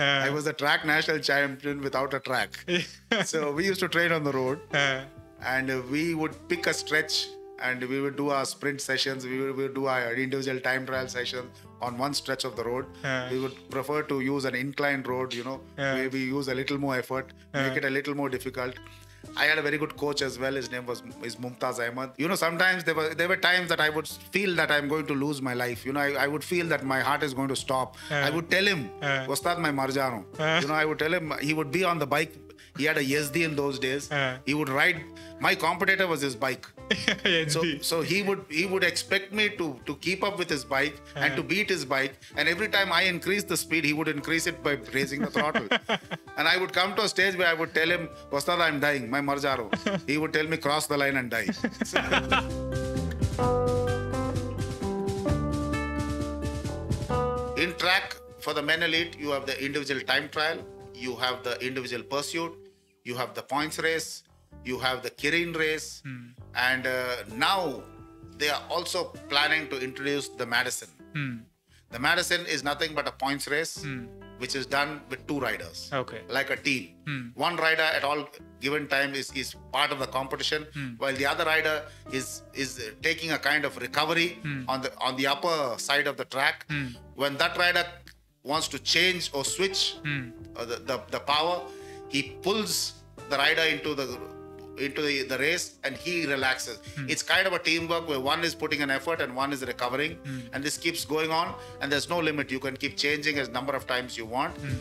Uh. I was a track national champion without a track. so we used to train on the road, Uh, and uh, we would pick a stretch, and we would do our sprint sessions. We would, we would do our individual time trial sessions on one stretch of the road. Uh. We would prefer to use an inclined road, you know, Uh. we use a little more effort, make it a little more difficult. I had a very good coach as well. His name was is Mumtaz Ahmad. You know, sometimes there were there were times that I would feel that I'm going to lose my life. You know, I, I would feel that my heart is going to stop. I would tell him, Uh. "Ustad, my marjano." Uh. You know, I would tell him he would be on the bike. He had a Yazdi in those days. Uh. He would ride. My competitor was his bike. So, so he would he would expect me to to keep up with his bike and to beat his bike. And every time I increased the speed, he would increase it by raising the throttle. and I would come to a stage where I would tell him, "Ustad, I'm dying. My marjaro." he would tell me, "Cross the line and die." In track for the men elite, you have the individual time trial, you have the individual pursuit, you have the points race, you have the Keirin race, hmm. and uh, now they are also planning to introduce the Madison. Hmm. The Madison is nothing but a points race, hmm. which is done with two riders, Okay. like a team. One rider at all given time is, is part of the competition, while the other rider is is taking a kind of recovery on the on the upper side of the track. When that rider wants to change or switch uh, the, the the power, he pulls the rider into the into the, the race and he relaxes. Hmm. It's kind of a teamwork where one is putting an effort and one is recovering, hmm. and this keeps going on. And there's no limit. You can keep changing as number of times you want. Hmm.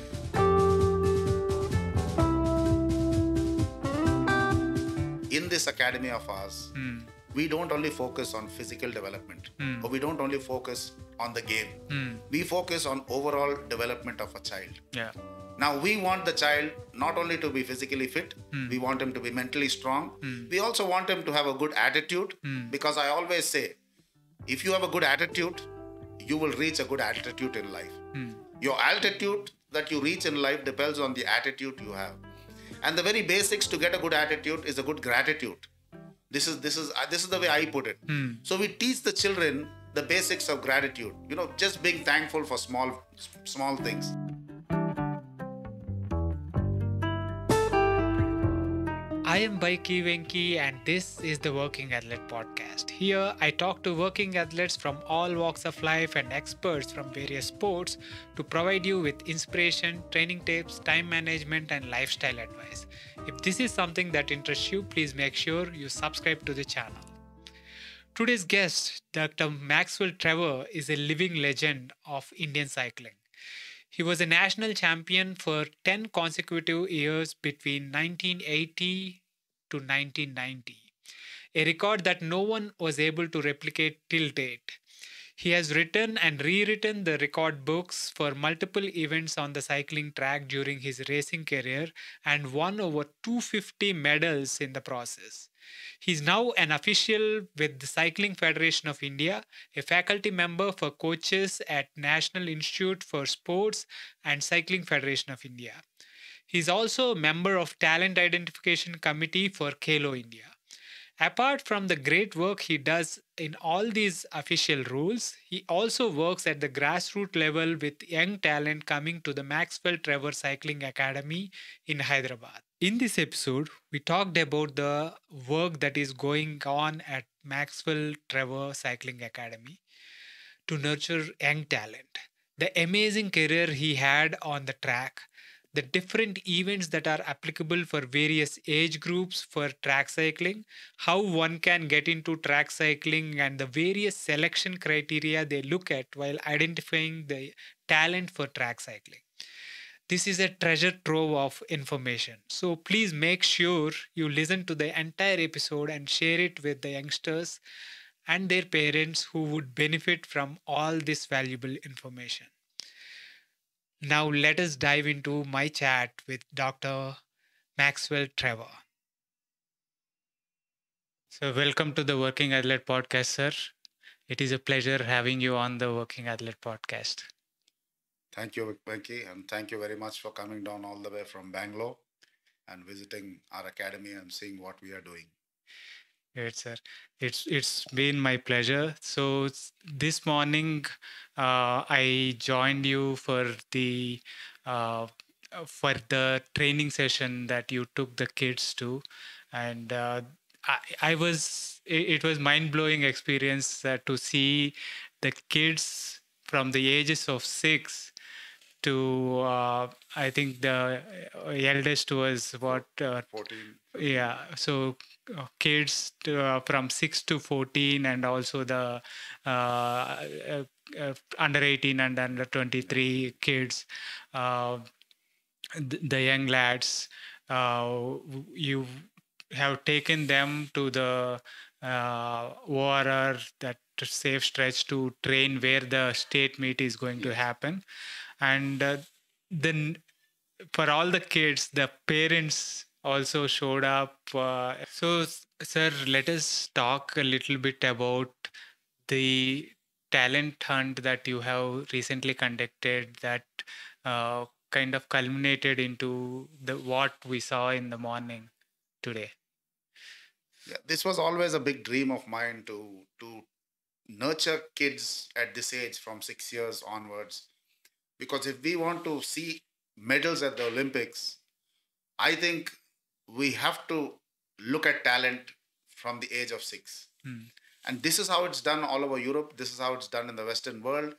In this academy of ours, we don't only focus on physical development, or we don't only focus on the game. We focus on overall development of a child. Yeah. Now we want the child not only to be physically fit, hmm. we want him to be mentally strong. Hmm. We also want him to have a good attitude hmm. because I always say, if you have a good attitude, you will reach a good altitude in life. Your altitude that you reach in life depends on the attitude you have. And the very basics to get a good attitude is a good gratitude. This is this is uh, this is the way I put it. So we teach the children the basics of gratitude. You know, just being thankful for small small things. I am Bikey Venky, and this is the Working Athlete Podcast. Here, I talk to working athletes from all walks of life and experts from various sports to provide you with inspiration, training tips, time management, and lifestyle advice. If this is something that interests you, please make sure you subscribe to the channel. Today's guest, Dr. Maxwell Trevor, is a living legend of Indian cycling. He was a national champion for 10 consecutive years between 1980 to 1990, a record that no one was able to replicate till date. He has written and rewritten the record books for multiple events on the cycling track during his racing career and won over 250 medals in the process. He's now an official with the Cycling Federation of India, a faculty member for coaches at National Institute for Sports and Cycling Federation of India. He's also a member of Talent Identification Committee for Khelo India. Apart from the great work he does in all these official rules, he also works at the grassroots level with young talent coming to the Maxwell Trevor Cycling Academy in Hyderabad. In this episode, we talked about the work that is going on at Maxwell Trevor Cycling Academy to nurture young talent, the amazing career he had on the track, the different events that are applicable for various age groups for track cycling, how one can get into track cycling, and the various selection criteria they look at while identifying the talent for track cycling. This is a treasure trove of information. So please make sure you listen to the entire episode and share it with the youngsters and their parents who would benefit from all this valuable information. Now, let us dive into my chat with Dr. Maxwell Trevor. So, welcome to the Working Athlete Podcast, sir. It is a pleasure having you on the Working Athlete Podcast. Thank you, Becky, and thank you very much for coming down all the way from Bangalore and visiting our academy and seeing what we are doing. Great, sir. It's it's been my pleasure. So this morning, uh, I joined you for the uh, for the training session that you took the kids to, and uh, I, I was it, it was mind blowing experience uh, to see the kids from the ages of six to uh, I think the eldest was what uh, 14. yeah so uh, kids to, uh, from 6 to 14 and also the uh, uh, under 18 and under 23 kids uh, th- the young lads uh, you have taken them to the uh, ORR that safe stretch to train where the state meet is going to happen and uh, then for all the kids the parents also showed up uh, so sir let us talk a little bit about the talent hunt that you have recently conducted that uh, kind of culminated into the what we saw in the morning today Yeah, this was always a big dream of mine to to nurture kids at this age from six years onwards. Because if we want to see medals at the Olympics, I think we have to look at talent from the age of six. Hmm. And this is how it's done all over Europe. This is how it's done in the Western world.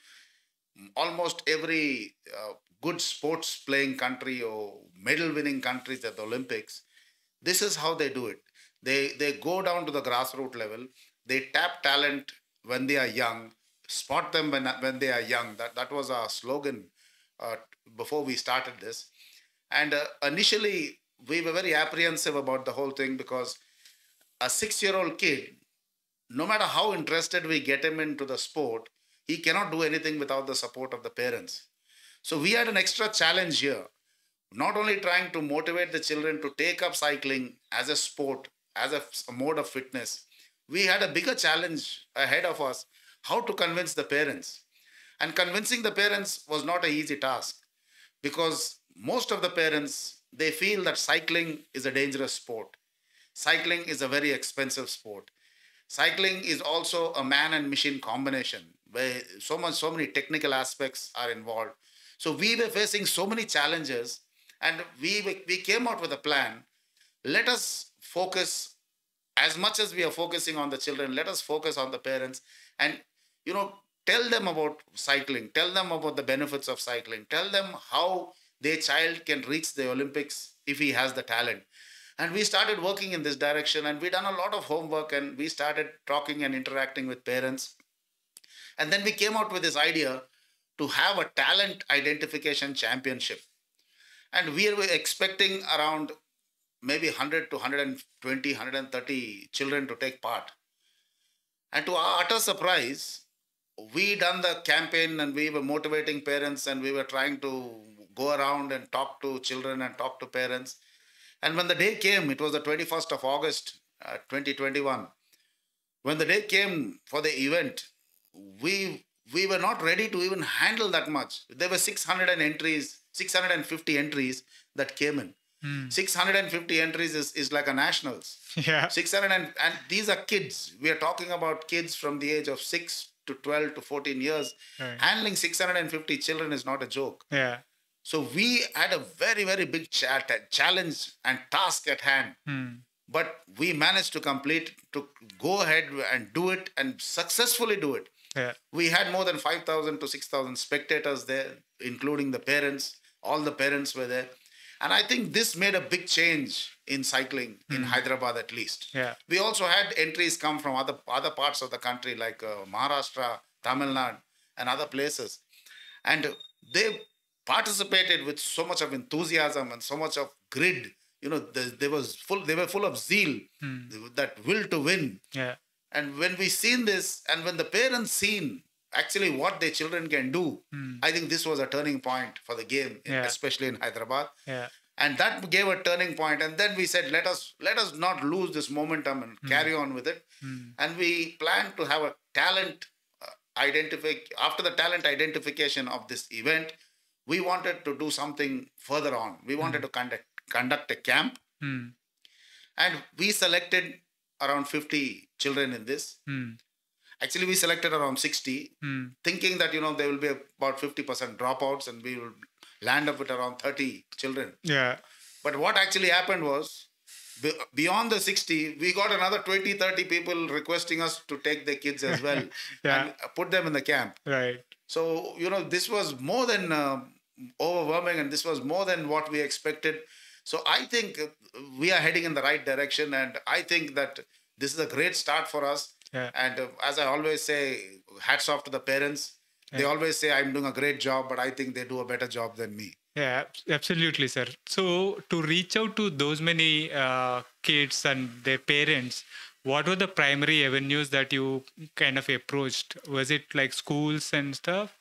Almost every uh, good sports playing country or medal winning countries at the Olympics, this is how they do it. They they go down to the grassroots level. They tap talent when they are young, spot them when when they are young. That that was our slogan uh, before we started this. And uh, initially, we were very apprehensive about the whole thing because a six-year-old kid, no matter how interested we get him into the sport, he cannot do anything without the support of the parents. So we had an extra challenge here not only trying to motivate the children to take up cycling as a sport, as a, a mode of fitness, we had a bigger challenge ahead of us how to convince the parents. And convincing the parents was not an easy task because most of the parents they feel that cycling is a dangerous sport. Cycling is a very expensive sport. Cycling is also a man and machine combination where so much so many technical aspects are involved. So we were facing so many challenges and we we came out with a plan let us focus as much as we are focusing on the children let us focus on the parents and you know tell them about cycling. Tell them about the benefits of cycling. Tell them how their child can reach the olympics if he has the talent. And we started working in this direction and we done a lot of homework and we started talking and interacting with parents. And then we came out with this idea to have a talent identification championship. And we were expecting around maybe 100 to 120 130 children to take part. And to our utter surprise we done the campaign and we were motivating parents and we were trying to go around and talk to children and talk to parents and when the day came it was the 21st of august uh, 2021 when the day came for the event we we were not ready to even handle that much there were 600 entries 650 entries that came in. Hmm. 650 entries is, is like a nationals. yeah 600 and, and these are kids. We are talking about kids from the age of 6 to 12 to 14 years. Right. Handling 650 children is not a joke. yeah So we had a very, very big chat, challenge and task at hand. Hmm. But we managed to complete, to go ahead and do it and successfully do it. yeah We had more than 5,000 to 6,000 spectators there, including the parents. All the parents were there. And I think this made a big change in cycling in Hyderabad, at least. yeah We also had entries come from other, other parts of the country, like uh, Maharashtra, Tamil Nadu, and other places. And they participated with so much of enthusiasm and so much of grid. You know, they, they was full. They were full of zeal, that will to win. yeah And when we seen this, and when the parents seen actually what their children can do, hmm. I think this was a turning point for the game, Yeah. especially in Hyderabad. yeah And that gave a turning point. And then we said, let us let us not lose this momentum and hmm. carry on with it. Hmm. And we planned to have a talent uh, identify after the talent identification of this event. We wanted to do something further on. We wanted to conduct conduct a camp, Hmm. and we selected around 50 children in this. Actually, we selected around 60, Hmm. thinking that you know there will be about 50% dropouts, and we will land up with around 30 children. Yeah. But what actually happened was, beyond the 60, we got another 20, 30 people requesting us to take their kids as well Yeah. and put them in the camp. Right. So, you know, this was more than uh, overwhelming and this was more than what we expected. So, I think uh, we are heading in the right direction. And I think that this is a great start for us. Yeah. And uh, as I always say, hats off to the parents. They always say I'm doing a great job, but I think they do a better job than me. Yeah, absolutely, sir. So, to reach out to those many uh, kids and their parents, what were the primary avenues that you kind of approached? Was it like schools and stuff?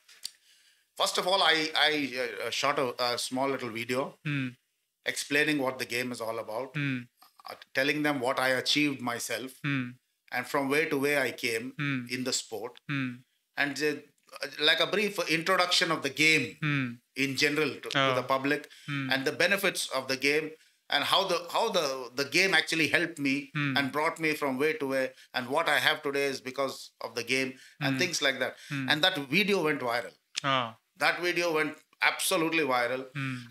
First of all, I, I uh, shot a, a small little video Hmm. explaining what the game is all about, Hmm. uh, telling them what I achieved myself Hmm. And from where to where I came Hmm. in the sport, Hmm. and uh, like a brief introduction of the game Hmm. in general to, Oh. to the public and the benefits of the game and how the how the the game actually helped me and brought me from where to where and what I have today is because of the game and things like that. And that video went viral. Ah. That video went absolutely viral.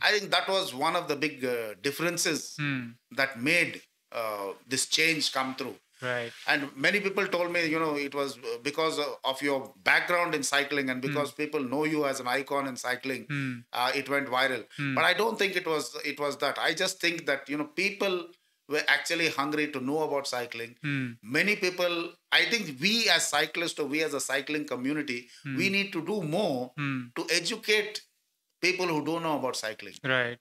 I think that was one of the big uh, differences Hmm. that made uh, this change come through. Right. And many people told me, you know, it was uh, because of your background in cycling and because hmm. people know you as an icon in cycling, hmm. uh, it went viral. Hmm. But I don't think it was it was that. I just think that you know people were actually hungry to know about cycling. Many people, I think we as cyclists or we as a cycling community, we need to do more to educate people who don't know about cycling Right.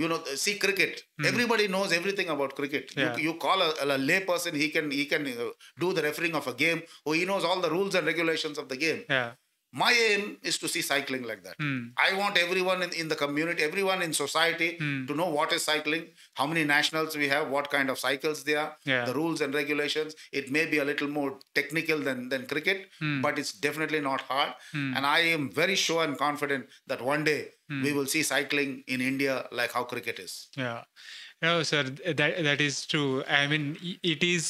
You know see cricket. Everybody knows everything about cricket. Yeah. you, you call a, a lay person he can he can uh, do the refereeing of a game. Or he knows all the rules and regulations of the game. Yeah. My aim is to see cycling like that Hmm. i want everyone in, in the community everyone in society to know what is cycling how many nationals we have what kind of cycles they are Yeah. the rules and regulations it may be a little more technical than than cricket Hmm. but it's definitely not hard and i am very sure and confident that one day Hmm. we will see cycling in india like how cricket is Yeah. No, sir, that that is true. I mean, it is.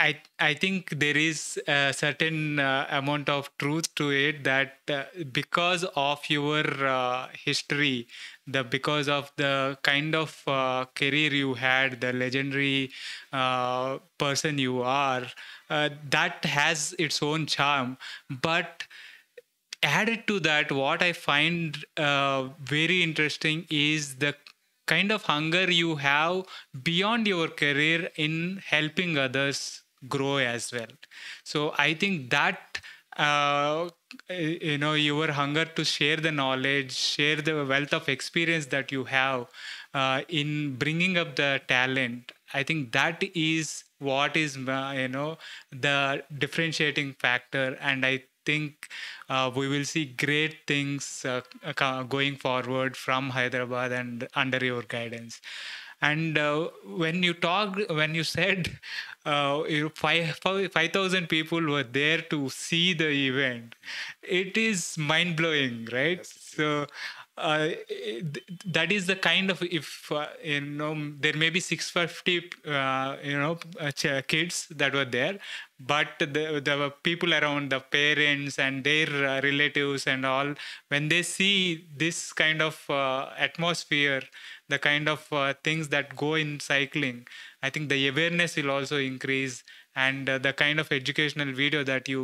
I I think there is a certain uh, amount of truth to it that uh, because of your uh, history, the because of the kind of uh, career you had, the legendary uh, person you are, uh, that has its own charm. But added to that, what I find very interesting is the kind of hunger you have beyond your career in helping others grow as well. So I think that. Uh, you know your hunger to share the knowledge share the wealth of experience that you have uh, in bringing up the talent i think that is what is uh, you know the differentiating factor and i think uh, we will see great things uh, going forward from hyderabad and under your guidance and uh, when you talked when you said uh, you- five five thousand people were there to see the event it is mind blowing right so uh, that is the kind of if uh, you know there may be 650 uh, you know uh, kids that were there but the, the people around the parents and their uh, relatives and all when they see this kind of atmosphere the kind of things that go in cycling i think the awareness will also increase and uh, the kind of educational video that you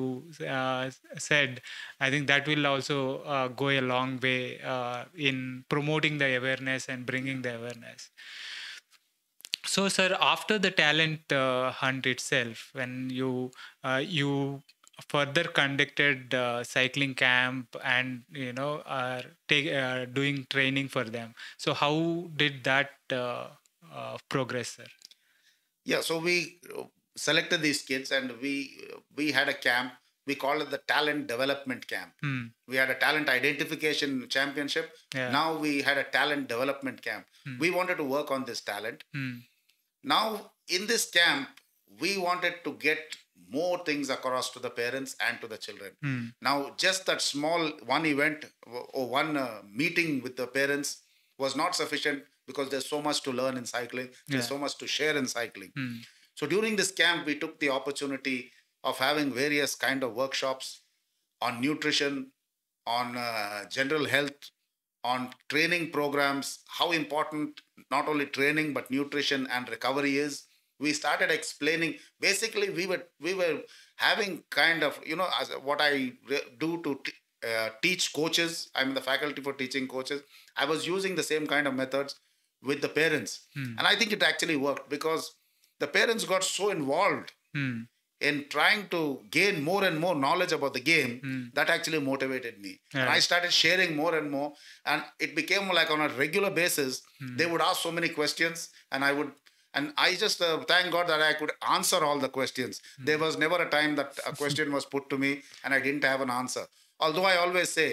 uh, said i think that will also uh, go a long way uh, in promoting the awareness and bringing the awareness. So sir after the talent uh, hunt itself when you uh, you further conducted uh, cycling camp and you know are take, uh, doing training for them so how did that uh, progress sir? Yeah, so we selected these kids and we we had a camp. We called it the talent development camp. Hmm. We had a talent identification championship. Yeah. Now we had a talent development camp. We wanted to work on this talent. Hmm. Now in this camp, we wanted to get more things across to the parents and to the children. Hmm. Now, just that small one event or one uh, meeting with the parents was not sufficient because there's so much to learn in cycling. There's so much to share in cycling. Hmm. So during this camp, we took the opportunity of having various kind of workshops on nutrition, on uh, general health, on training programs, how important not only training but nutrition and recovery is. We started explaining. Basically, we were we were having kind of you know as what I do to t- uh, teach coaches. I'm in the faculty for teaching coaches. I was using the same kind of methods with the parents, and I think it actually worked because the parents got so involved Hmm. in trying to gain more and more knowledge about the game that actually motivated me. And i started sharing more and more and it became like on a regular basis they would ask so many questions and i would and i just uh, thank god that i could answer all the questions. There was never a time that a question was put to me and i didn't have an answer. Although i always say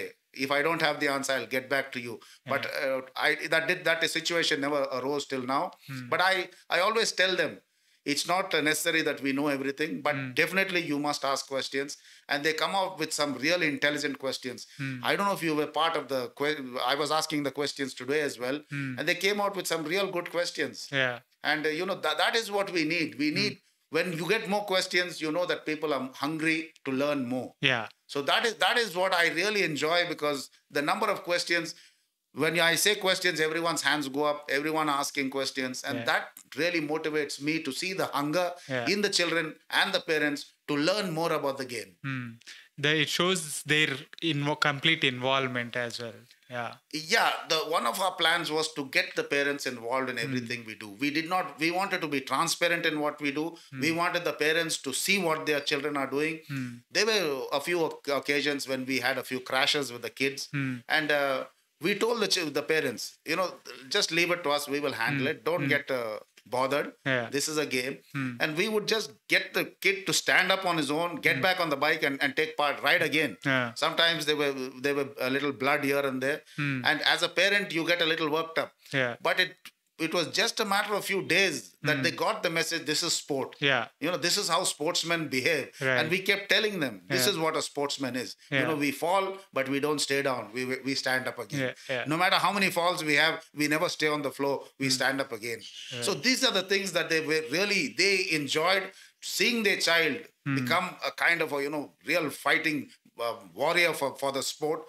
if i don't have the answer i'll get back to you. But uh, i that did that situation never arose till now. But i i always tell them it's not necessary that we know everything but hmm. definitely you must ask questions and they come out with some real intelligent questions. Hmm. I don't know if you were part of the que- i was asking the questions today as well hmm. and they came out with some real good questions. Yeah. and uh, you know that, that is what we need. We need when you get more questions you know that people are hungry to learn more. Yeah. so that is that is what I really enjoy because the number of questions when I say questions, everyone's hands go up, everyone asking questions, and Yeah. that really motivates me to see the hunger Yeah. in the children and the parents to learn more about the game. Hmm. The, it shows their invo- complete involvement as well. Yeah. Yeah, the one of our plans was to get the parents involved Hmm. in everything we do. We did not. We wanted to be transparent in what we do. Hmm. We wanted the parents to see what their children are doing. There were a few occasions when we had a few crashes with the kids, Hmm. and uh, we told the ch- the parents, you know, just leave it to us. We will handle it. Don't get uh, bothered. Hmm. Yeah. This is a game, and we would just get the kid to stand up on his own, get back on the bike, and, and take part, ride again. Hmm. Yeah. Sometimes there were there were a little blood here and there, and as a parent, you get a little worked up. Yeah. But it it was just a matter of few days that hmm. they got the message. This is sport. Yeah. You know, this is how sportsmen behave, Right. and we kept telling them, this Yeah. is what a sportsman is. yeah. You know, we fall, but we don't stay down. We we- stand up again. Yeah, yeah. No matter how many falls we have, we never stay on the floor. We hmm. stand up again. So these are the things that they were really they enjoyed seeing their child hmm. become a kind of a you know real fighting uh, warrior for, for the sport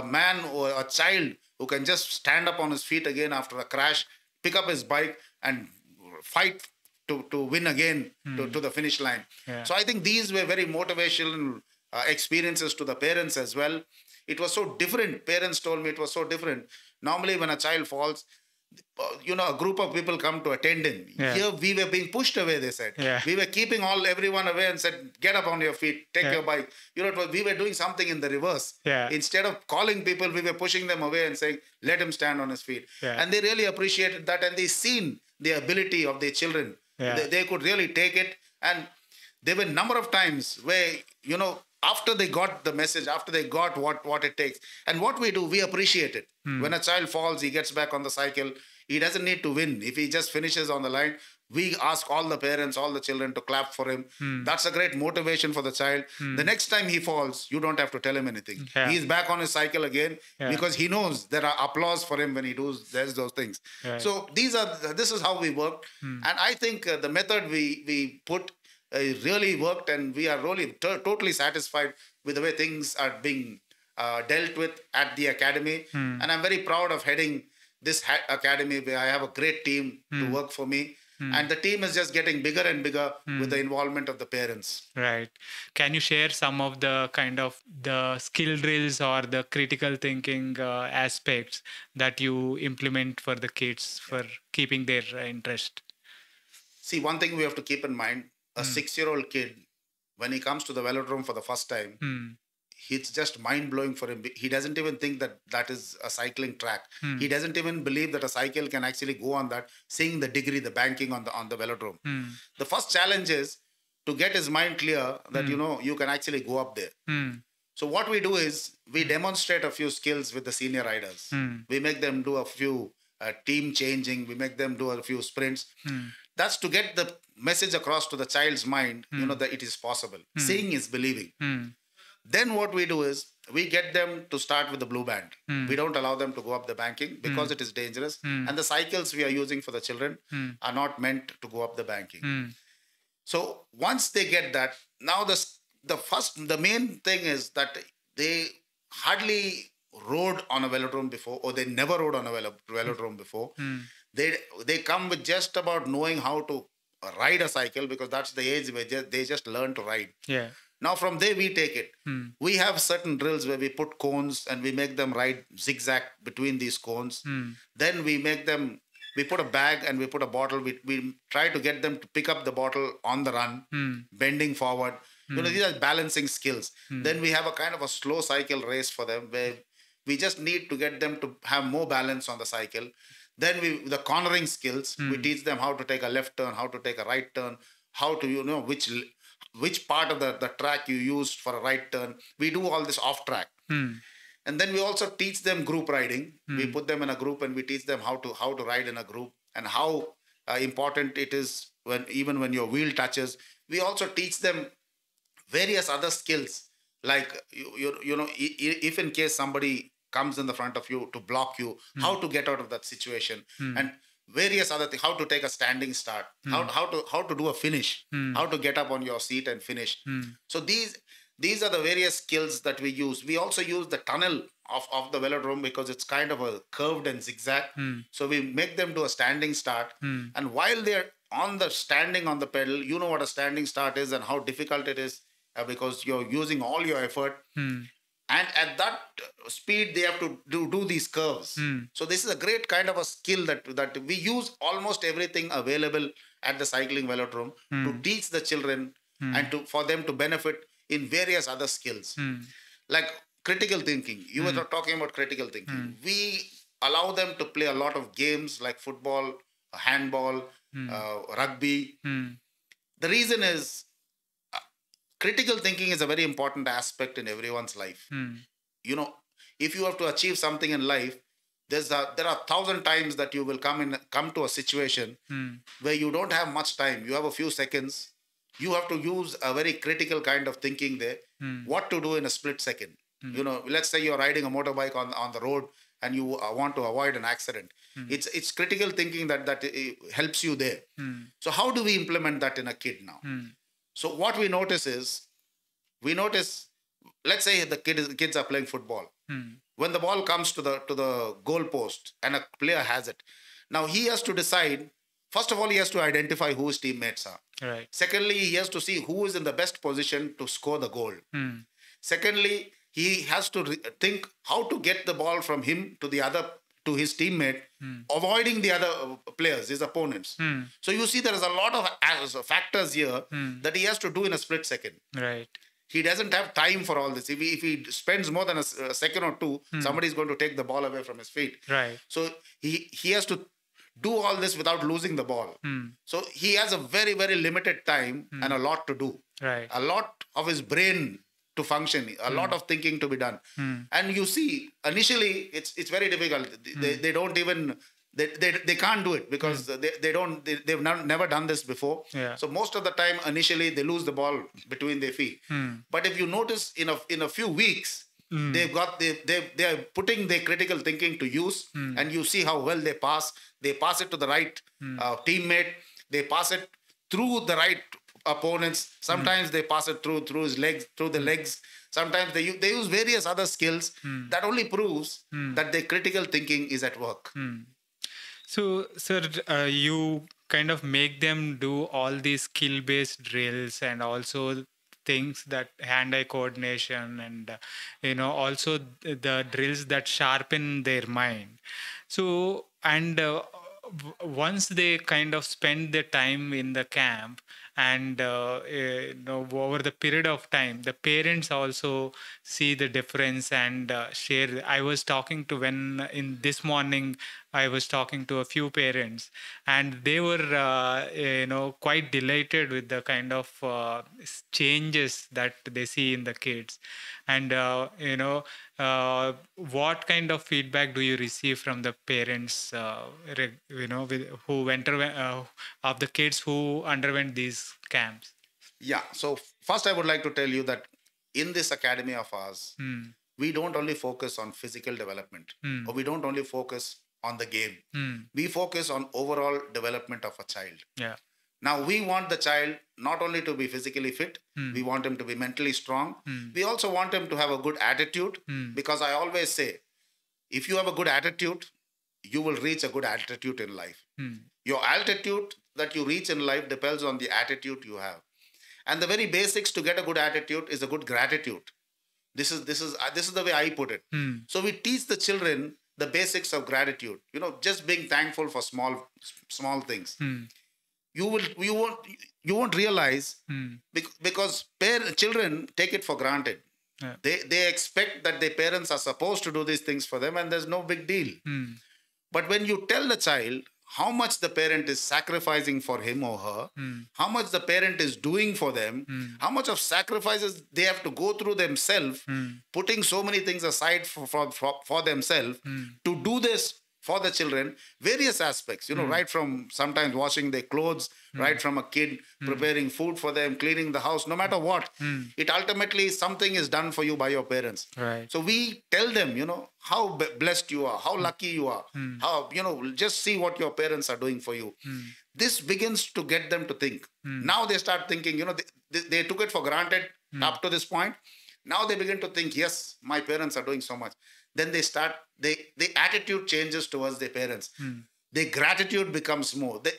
a man or a child who can just stand up on his feet again after a crash pick up his bike and fight to, to win again to, to the finish line. Yeah. so i think these were very motivational uh, experiences to the parents as well. It was so different. Parents told me it was so different. Normally when a child falls you know a group of people come to attend him. Yeah. here we were being pushed away they said. Yeah. we were keeping all everyone away and said get up on your feet take Yeah. your bike. You know was, we were doing something in the reverse. Yeah. instead of calling people we were pushing them away and saying let him stand on his feet. And they really appreciated that and they seen the ability of their children. They, they could really take it. And there were number of times where you know after they got the message after they got what what it takes. And what we do we appreciate it. Hmm. when a child falls he gets back on the cycle. He doesn't need to win. If he just finishes on the line we ask all the parents all the children to clap for him. Hmm. that's a great motivation for the child. The next time he falls you don't have to tell him anything. Yeah. he's back on his cycle again Yeah. because he knows there are applause for him when he does those things. Right. so these are this is how we work. And i think uh, the method we we put really worked and we are really to- totally satisfied with the way things are being uh, dealt with at the academy. And i'm very proud of heading this ha- academy where i have a great team to work for me. And the team is just getting bigger and bigger with the involvement of the parents. Right. Can you share some of the kind of the skill drills or the critical thinking uh, aspects that you implement for the kids for keeping their uh, interest? See, one thing we have to keep in mind a six year old kid, when he comes to the velodrome for the first time, Hmm. it's just mind blowing for him. He doesn't even think that that is a cycling track. Hmm. He doesn't even believe that a cycle can actually go on that, seeing the degree, the banking on the on the velodrome. Hmm. The first challenge is to get his mind clear that you know you can actually go up there. Hmm. So what we do is we demonstrate a few skills with the senior riders. Hmm. We make them do a few uh, team changing. We make them do a few sprints. That's to get the message across to the child's mind. You hmm. know that it is possible. Hmm. Seeing is believing. Hmm. Then what we do is we get them to start with the blue band. Hmm. We don't allow them to go up the banking because it is dangerous. And the cycles we are using for the children are not meant to go up the banking. Hmm. So once they get that, now the the first the main thing is that they hardly rode on a velodrome before or they never rode on a velodrome before they they come with just about knowing how to ride a cycle because that's the age where ju- they just learn to ride. Yeah. now from there we take it. Hmm. We have certain drills where we put cones and we make them ride zigzag between these cones. Hmm. Then we make them we put a bag and we put a bottle. We, we try to get them to pick up the bottle on the run hmm. bending forward. You know these are balancing skills. Then we have a kind of a slow cycle race for them where we just need to get them to have more balance on the cycle then we the cornering skills we hmm. teach them how to take a left turn how to take a right turn how to you know which which part of the, the track you used for a right turn. We do all this off track. Hmm. And then we also teach them group riding. We hmm. put them in a group and we teach them how to how to ride in a group and how uh, important it is when even when your wheel touches. We also teach them various other skills like you, you, you know if in case somebody comes in the front of you to block you hmm. how to get out of that situation. Hmm. And various other things how to take a standing start hmm. how, how to how to do a finish how to get up on your seat and finish. So these these are the various skills that we use. We also use the tunnel of, of the velodrome because it's kind of a curved and zigzag. So we make them do a standing start. And while they're on the standing on the pedal you know what a standing start is and how difficult it is uh, because you're using all your effort and at that speed they have to do, do these curves. Hmm. So this is a great kind of a skill that that we use almost everything available at the cycling velodrome hmm. to teach the children hmm. and to for them to benefit in various other skills. Like critical thinking. You were talking about critical thinking. We allow them to play a lot of games like football handball uh, rugby. The reason is critical thinking is a very important aspect in everyone's life. Hmm. You know if you have to achieve something in life there's a, there are thousand times that you will come in come to a situation hmm. where you don't have much time. You have a few seconds. You have to use a very critical kind of thinking there. Hmm. What to do in a split second. You know let's say you're riding a motorbike on on the road and you uh, want to avoid an accident. It's it's critical thinking that that uh, helps you there. So how do we implement that in a kid now so what we notice is we notice let's say the kid is, kids are playing football. Hmm. When the ball comes to the to the goal post and a player has it now he has to decide first of all he has to identify who his teammates are. Right. secondly he has to see who is in the best position to score the goal. Hmm. Secondly he has to re- think how to get the ball from him to the other to his teammate hmm. avoiding the other uh, players his opponents hmm. so you see there is a lot of uh, factors here hmm. that he has to do in a split second Right. he doesn't have time for all this. If he, if he spends more than a second or two, somebody is going to take the ball away from his feet. Right. So he he has to do all this without losing the ball. So he has a very very limited time and a lot to do. Right. A lot of his brain to function, a lot hmm. of thinking to be done. Hmm. And you see, initially it's it's very difficult. They, they hmm. don't even they, they, they can't do it because they, they don't they, they've not, never done this before. Yeah. so most of the time initially they lose the ball between their feet. But if you notice in a in a few weeks they've got they they they are putting their critical thinking to use and you see how well they pass. They pass it to the right uh, teammate. They pass it through the right opponents sometimes they pass it through through his legs through the legs. Sometimes they u- they use various other skills that only proves that their critical thinking is at work. So, sir, uh, you kind of make them do all these skill based drills and also things that hand eye coordination and, uh, you know, also the drills that sharpen their mind. So, and uh, once they kind of spend their time in the camp and uh, eh, you know over the period of time the parents also see the difference and uh, share. I was talking to when in this morning i was talking to a few parents and they were uh, you know quite delighted with the kind of uh, changes that they see in the kids. And uh, you know uh, what kind of feedback do you receive from the parents uh, you know with, who went uh, of the kids who underwent these camps Yeah. So first, I would like to tell you that in this academy of ours, we don't only focus on physical development, or we don't only focus on the game. We focus on overall development of a child. yeah Now we want the child not only to be physically fit, hmm. we want him to be mentally strong. Hmm. We also want him to have a good attitude hmm. because I always say if you have a good attitude, you will reach a good altitude in life. Your altitude that you reach in life depends on the attitude you have. And the very basics to get a good attitude is a good gratitude. This is this is uh, this is the way I put it. So we teach the children the basics of gratitude. You know, just being thankful for small small things. You will you won't you won't realize hmm. bec- because parent, children take it for granted. Yeah. They they expect that their parents are supposed to do these things for them, and there's no big deal. Hmm. But when you tell the child how much the parent is sacrificing for him or her, hmm. how much the parent is doing for them, how much of sacrifices they have to go through themselves, putting so many things aside for, for, for, for themselves to do this for the children, various aspects, you know, hmm. right from sometimes washing their clothes, hmm. right from a kid hmm. preparing food for them, cleaning the house, no matter what, it ultimately something is done for you by your parents. Right. So we tell them, you know, how blessed you are, how lucky you are, how, you know, just see what your parents are doing for you. This begins to get them to think. Now they start thinking, you know, they, they, they took it for granted up to this point. Now they begin to think, yes, my parents are doing so much. Then they start, they the attitude changes towards their parents. Hmm. Their gratitude becomes more. They,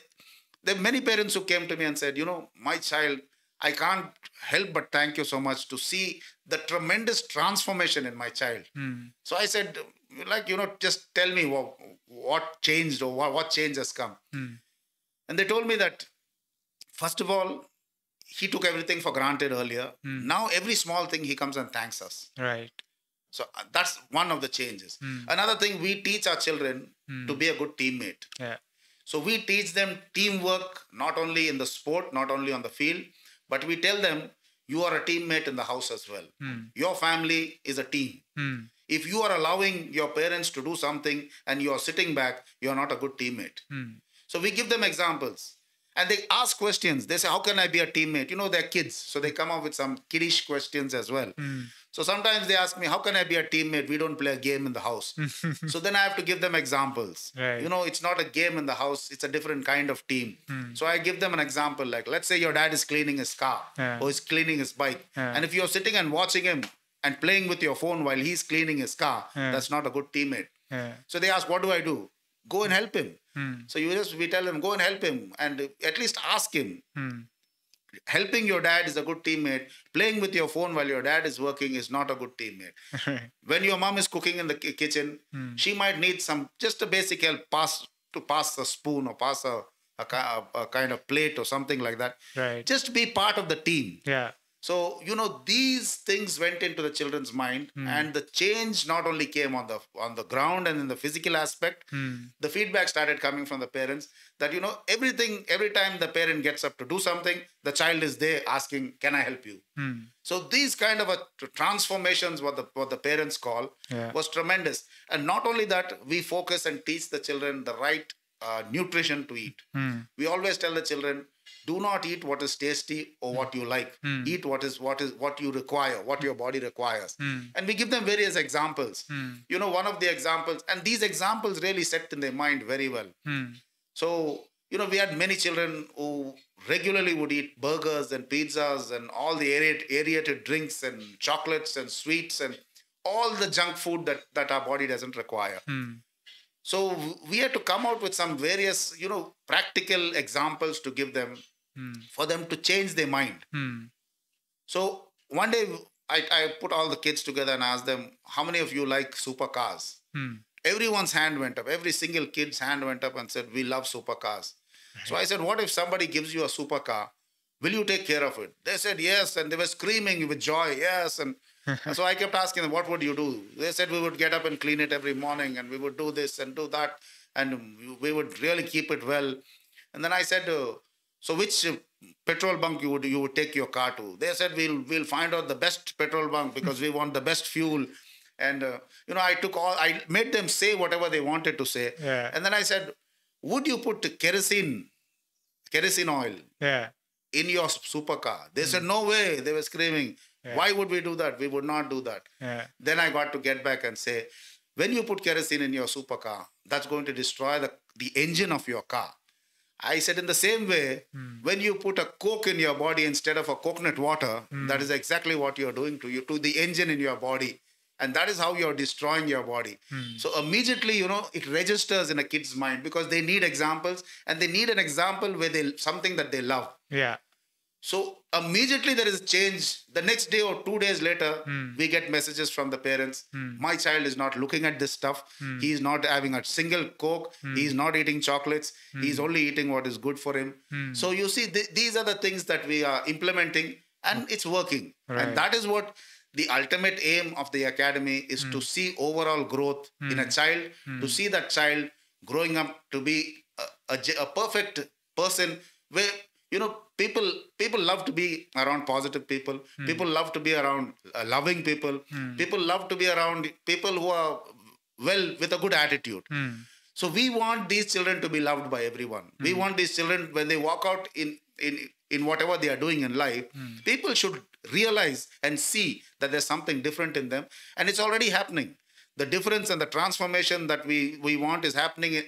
there are many parents who came to me and said, you know, my child, I can't help but thank you so much to see the tremendous transformation in my child. Hmm. So I said, like, you know, just tell me what, what changed or what, what change has come. Hmm. And they told me that, first of all, he took everything for granted earlier. Now, every small thing, he comes and thanks us. Right. So uh, that's one of the changes. Hmm. Another thing, we teach our children hmm. to be a good teammate. Yeah. So we teach them teamwork, not only in the sport, not only on the field, but we tell them you are a teammate in the house as well. Hmm. Your family is a team. If you are allowing your parents to do something and you are sitting back, you are not a good teammate. So we give them examples and they ask questions. They say, How can I be a teammate? You know, they're kids. So they come up with some kiddish questions as well. So sometimes they ask me, How can I be a teammate? We don't play a game in the house. so then I have to give them examples. Right. You know, it's not a game in the house, it's a different kind of team. So I give them an example like, let's say your dad is cleaning his car Yeah. or is cleaning his bike. Yeah. And if you're sitting and watching him and playing with your phone while he's cleaning his car, Yeah. that's not a good teammate. So they ask, What do I do? Go and help him. Hmm. So you just we tell them, go and help him and at least ask him. Hmm. Helping your dad is a good teammate. Playing with your phone while your dad is working is not a good teammate. when your mom is cooking in the ki- kitchen, hmm. she might need some just a basic help, pass to pass a spoon or pass a, a, a kind of plate or something like that. Right. Just be part of the team. Yeah. So, you know, these things went into the children's mind hmm. and the change not only came on the on the ground and in the physical aspect, hmm. the feedback started coming from the parents that, you know, everything, every time the parent gets up to do something, the child is there asking, Can I help you? Hmm. So these kind of a transformations, what the what the parents call, Yeah. was tremendous. And not only that, we focus and teach the children the right uh, nutrition to eat. Hmm. We always tell the children, do not eat what is tasty or what you like. Hmm. Eat what is what is what you require, what your body requires. And we give them various examples. You know, one of the examples, and these examples really set in their mind very well. So, you know, we had many children who regularly would eat burgers and pizzas and all the aerated drinks and chocolates and sweets and all the junk food that, that our body doesn't require. Hmm. So we had to come out with some various, you know, practical examples to give them hmm. for them to change their mind. Hmm. So one day I, I put all the kids together and asked them, how many of you like supercars? Everyone's hand went up. Every single kid's hand went up and said, we love supercars. So I said, what if somebody gives you a supercar? Will you take care of it? They said yes, and they were screaming with joy, yes. And so I kept asking them, what would you do? They said we would get up and clean it every morning, and we would do this and do that, and we would really keep it well. And then I said, uh, so which petrol bunk you would you would take your car to? They said we'll we'll find out the best petrol bunk because we want the best fuel. And uh, you know, I took all I made them say whatever they wanted to say. Yeah. And then I said, would you put kerosene, kerosene oil Yeah. in your supercar? They said, no way. They were screaming. Why would we do that? We would not do that. Yeah. Then I got to get back and say, when you put kerosene in your supercar, that's going to destroy the, the engine of your car. I said, in the same way, when you put a coke in your body instead of a coconut water, that is exactly what you're doing to you to the engine in your body. And that is how you're destroying your body hmm. so immediately you know it registers in a kid's mind because they need examples and they need an example where they something that they love Yeah. so immediately there is a change. The next day or two days later, hmm. we get messages from the parents. Hmm. My child is not looking at this stuff. He is not having a single coke. He is not eating chocolates. He is only eating what is good for him. So you see, th- these are the things that we are implementing, and it's working. Right. And that is what the ultimate aim of the academy is to hmm. see overall growth in a hmm. child, hmm. to see that child growing up to be a, a, a perfect person where you know people people love to be around positive people. People love to be around uh, loving people. People love to be around people who are well with a good attitude. So we want these children to be loved by everyone. We want these children when they walk out in in in whatever they are doing in life hmm. people should realize and see that there's something different in them. And it's already happening. The difference and the transformation that we we want is happening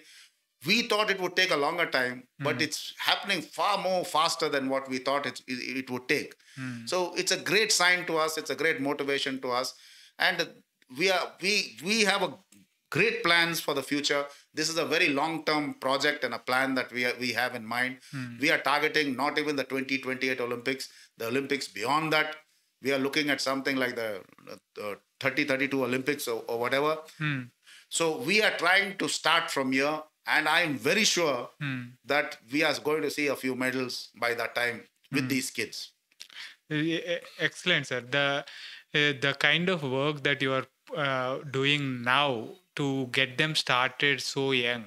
we thought it would take a longer time but hmm. it's happening far more faster than what we thought it, it, it would take. Hmm. So it's a great sign to us it's a great motivation to us. And we are we we have a great plans for the future. This is a very long term project and a plan that we are, we have in mind. Hmm. We are targeting not even the 2028 olympics the olympics beyond that. We are looking at something like the uh, 30 32 olympics or, or whatever. Hmm. So we are trying to start from here, and I am very sure hmm. that we are going to see a few medals by that time with these kids. E- e- Excellent, sir. The uh, the kind of work that you are uh, doing now to get them started so young,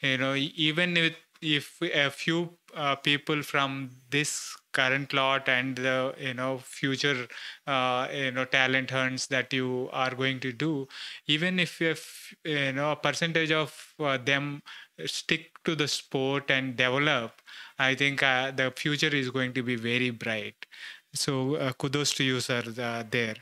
you know, even if if a few uh, people from this current lot and the you know future uh, you know talent hunts that you are going to do, even if if you know a percentage of uh, them stick to the sport and develop, I think uh, the future is going to be very bright. So uh, kudos to you, sir. Uh, there,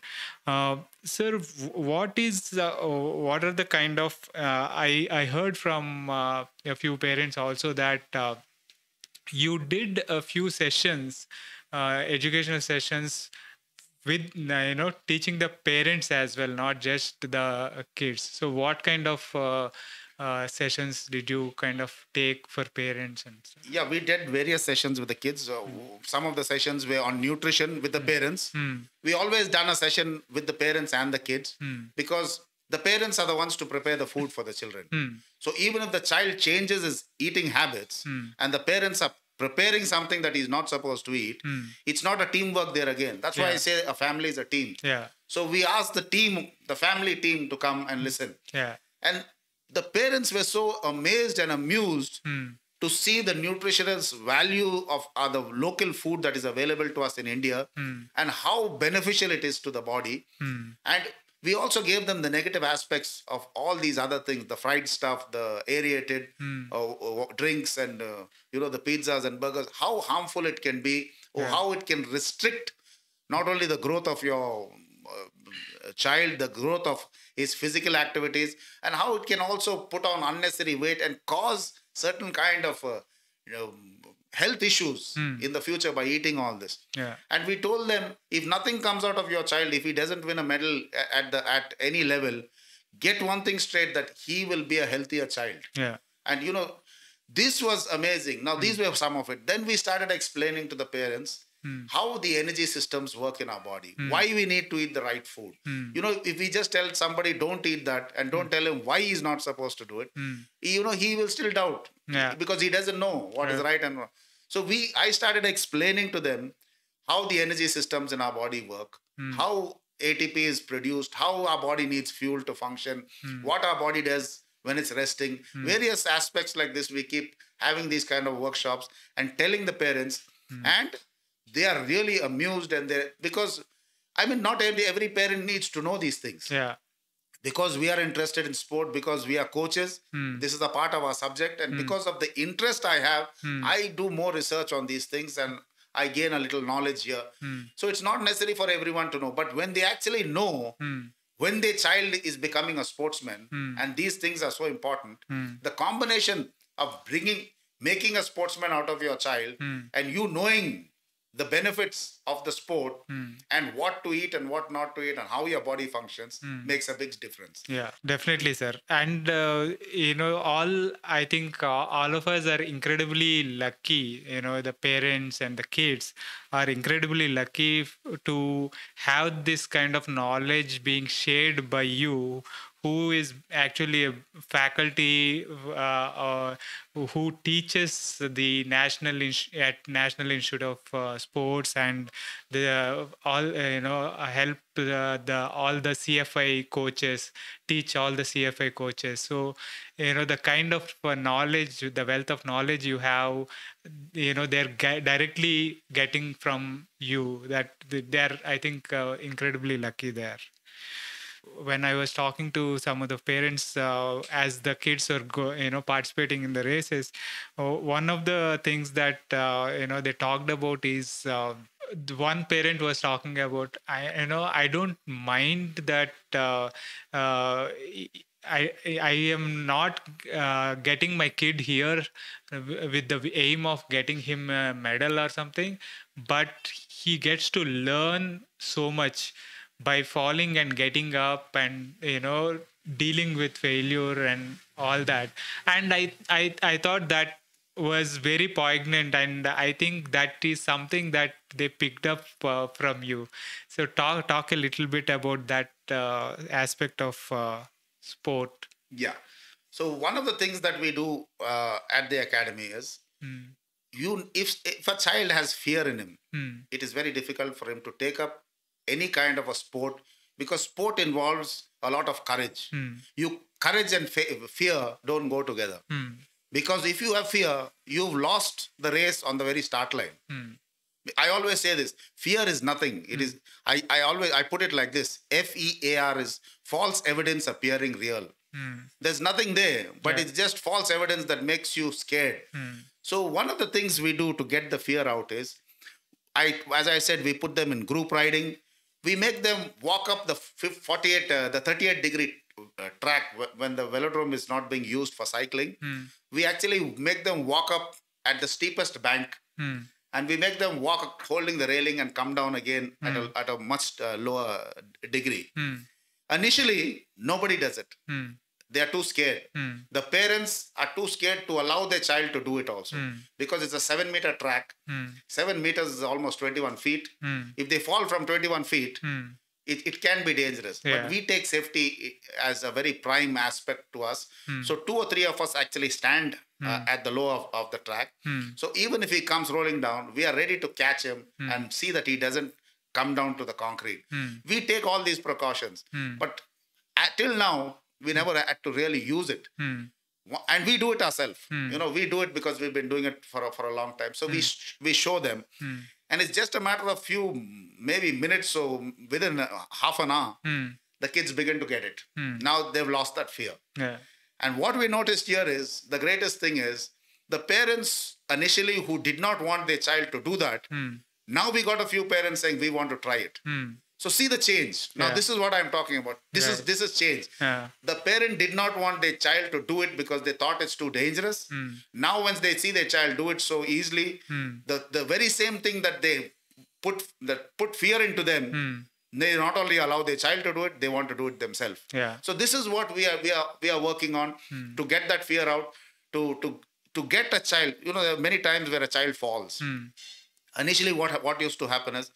uh, sir. What is uh, what are the kind of uh, I I heard from uh, a few parents also that you did a few sessions, educational sessions with you know teaching the parents as well, not just the kids. So what kind of uh, sessions did you kind of take for parents and stuff? Yeah, we did various sessions with the kids. Uh, Some of the sessions were on nutrition with the parents. Hmm. We always done a session with the parents and the kids hmm. because the parents are the ones to prepare the food for the children. So even if the child changes his eating habits and the parents are preparing something that he's not supposed to eat, it's not a teamwork there again. That's why I say a family is a team. Yeah, So we asked the team, the family team, to come and listen. yeah, And the parents were so amazed and amused to see the nutritional value of uh, the local food that is available to us in India and how beneficial it is to the body. And we also gave them the negative aspects of all these other things the fried stuff, the aerated uh, uh, drinks, and uh, you know, the pizzas and burgers, how harmful it can be, or how it can restrict not only the growth of your uh, child, the growth of his physical activities, and how it can also put on unnecessary weight and cause certain kind of uh, you know health issues in the future by eating all this. yeah, And we told them if nothing comes out of your child, if he doesn't win a medal at the at any level, get one thing straight that he will be a healthier child. yeah, And you know, this was amazing. Now, these were some of it. Then we started explaining to the parents Hmm. how the energy systems work in our body, hmm. why we need to eat the right food. Hmm. You know, if we just tell somebody don't eat that and don't tell him why he's not supposed to do it, you know, he will still doubt Yeah. because he doesn't know what is right and wrong. So we, I started explaining to them how the energy systems in our body work, how ATP is produced, how our body needs fuel to function, what our body does when it's resting, various aspects like this. We keep having these kind of workshops and telling the parents, and they are really amused and they because I mean, not every every parent needs to know these things. Yeah, because we are interested in sport because we are coaches hmm. this is a part of our subject and hmm. because of the interest i have hmm. i do more research on these things and i gain a little knowledge here. So it's not necessary for everyone to know but when they actually know when their child is becoming a sportsman and these things are so important the combination of bringing making a sportsman out of your child and you knowing the benefits of the sport and what to eat and what not to eat and how your body functions makes a big difference. Yeah, definitely, sir. And uh, you know, all I think uh, all of us are incredibly lucky. You know, the parents and the kids are incredibly lucky f- to have this kind of knowledge being shared by you who is actually a faculty uh, uh, who teaches the national at national institute of uh, sports and the all uh, you know help the, the all the cfi coaches teach all the cfi coaches. So you know the kind of uh, knowledge the wealth of knowledge you have you know they're ge- directly getting from you that they're i think uh, incredibly lucky there when I was talking to some of the parents uh, as the kids are go, you know participating in the races, uh, one of the things that uh, you know they talked about is uh, one parent was talking about I you know I don't mind that. I I am not uh, getting my kid here with the aim of getting him a medal or something, but he gets to learn so much by falling and getting up and you know dealing with failure and all that and i i, I thought that was very poignant and i think that is something that they picked up uh, from you so talk talk a little bit about that uh, aspect of uh, sport Yeah. So one of the things that we do uh, at the academy is Hmm. you if if a child has fear in him, Hmm. it is very difficult for him to take up any kind of a sport because sport involves a lot of courage. Hmm. You courage and fe- fear don't go together Hmm. because if you have fear, you've lost the race on the very start line. Hmm. I always say this: fear is nothing. It is. I, I always I put it like this: F E A R is false evidence appearing real. Hmm. There's nothing there, but Yeah. it's just false evidence that makes you scared. Hmm. So one of the things we do to get the fear out is, I as I said, we put them in group riding. We make them walk up the 48, uh, the 38 degree uh, track wh- when the velodrome is not being used for cycling. Hmm. We actually make them walk up at the steepest bank Hmm. and we make them walk holding the railing and come down again at, a, at a much uh, lower degree. Hmm. Initially, nobody does it. They are too scared. Hmm. The parents are too scared to allow their child to do it also Hmm. because it's a seven meter track. Hmm. Seven meters is almost 21 feet. Hmm. If they fall from 21 feet, Hmm. it, it can be dangerous. Yeah. But we take safety as a very prime aspect to us. Hmm. So, two or three of us actually stand uh, at the low of, of the track. So even if he comes rolling down, we are ready to catch him and see that he doesn't come down to the concrete. We take all these precautions, but at, till now we never had to really use it, Hmm. and we do it ourselves. Hmm. You know, we do it because we've been doing it for a, for a long time. So we sh- we show them, Hmm. and it's just a matter of few maybe minutes. So within half an hour, Hmm. the kids begin to get it. Hmm. Now they've lost that fear. Yeah. And what we noticed here is the greatest thing is the parents initially who did not want their child to do that. Hmm. Now we got a few parents saying we want to try it. Hmm. So see the change. Now Yeah. this is what I'm talking about. This is this is change. Yeah. The parent did not want their child to do it because they thought it's too dangerous. Hmm. Now once they see their child do it so easily, Hmm. the, the very same thing that they put that put fear into them, Hmm. they not only allow their child to do it, they want to do it themselves. Yeah. So this is what we are we are we are working on to get that fear out to to to get a child. You know, there are many times where a child falls. Hmm. Initially, what what used to happen is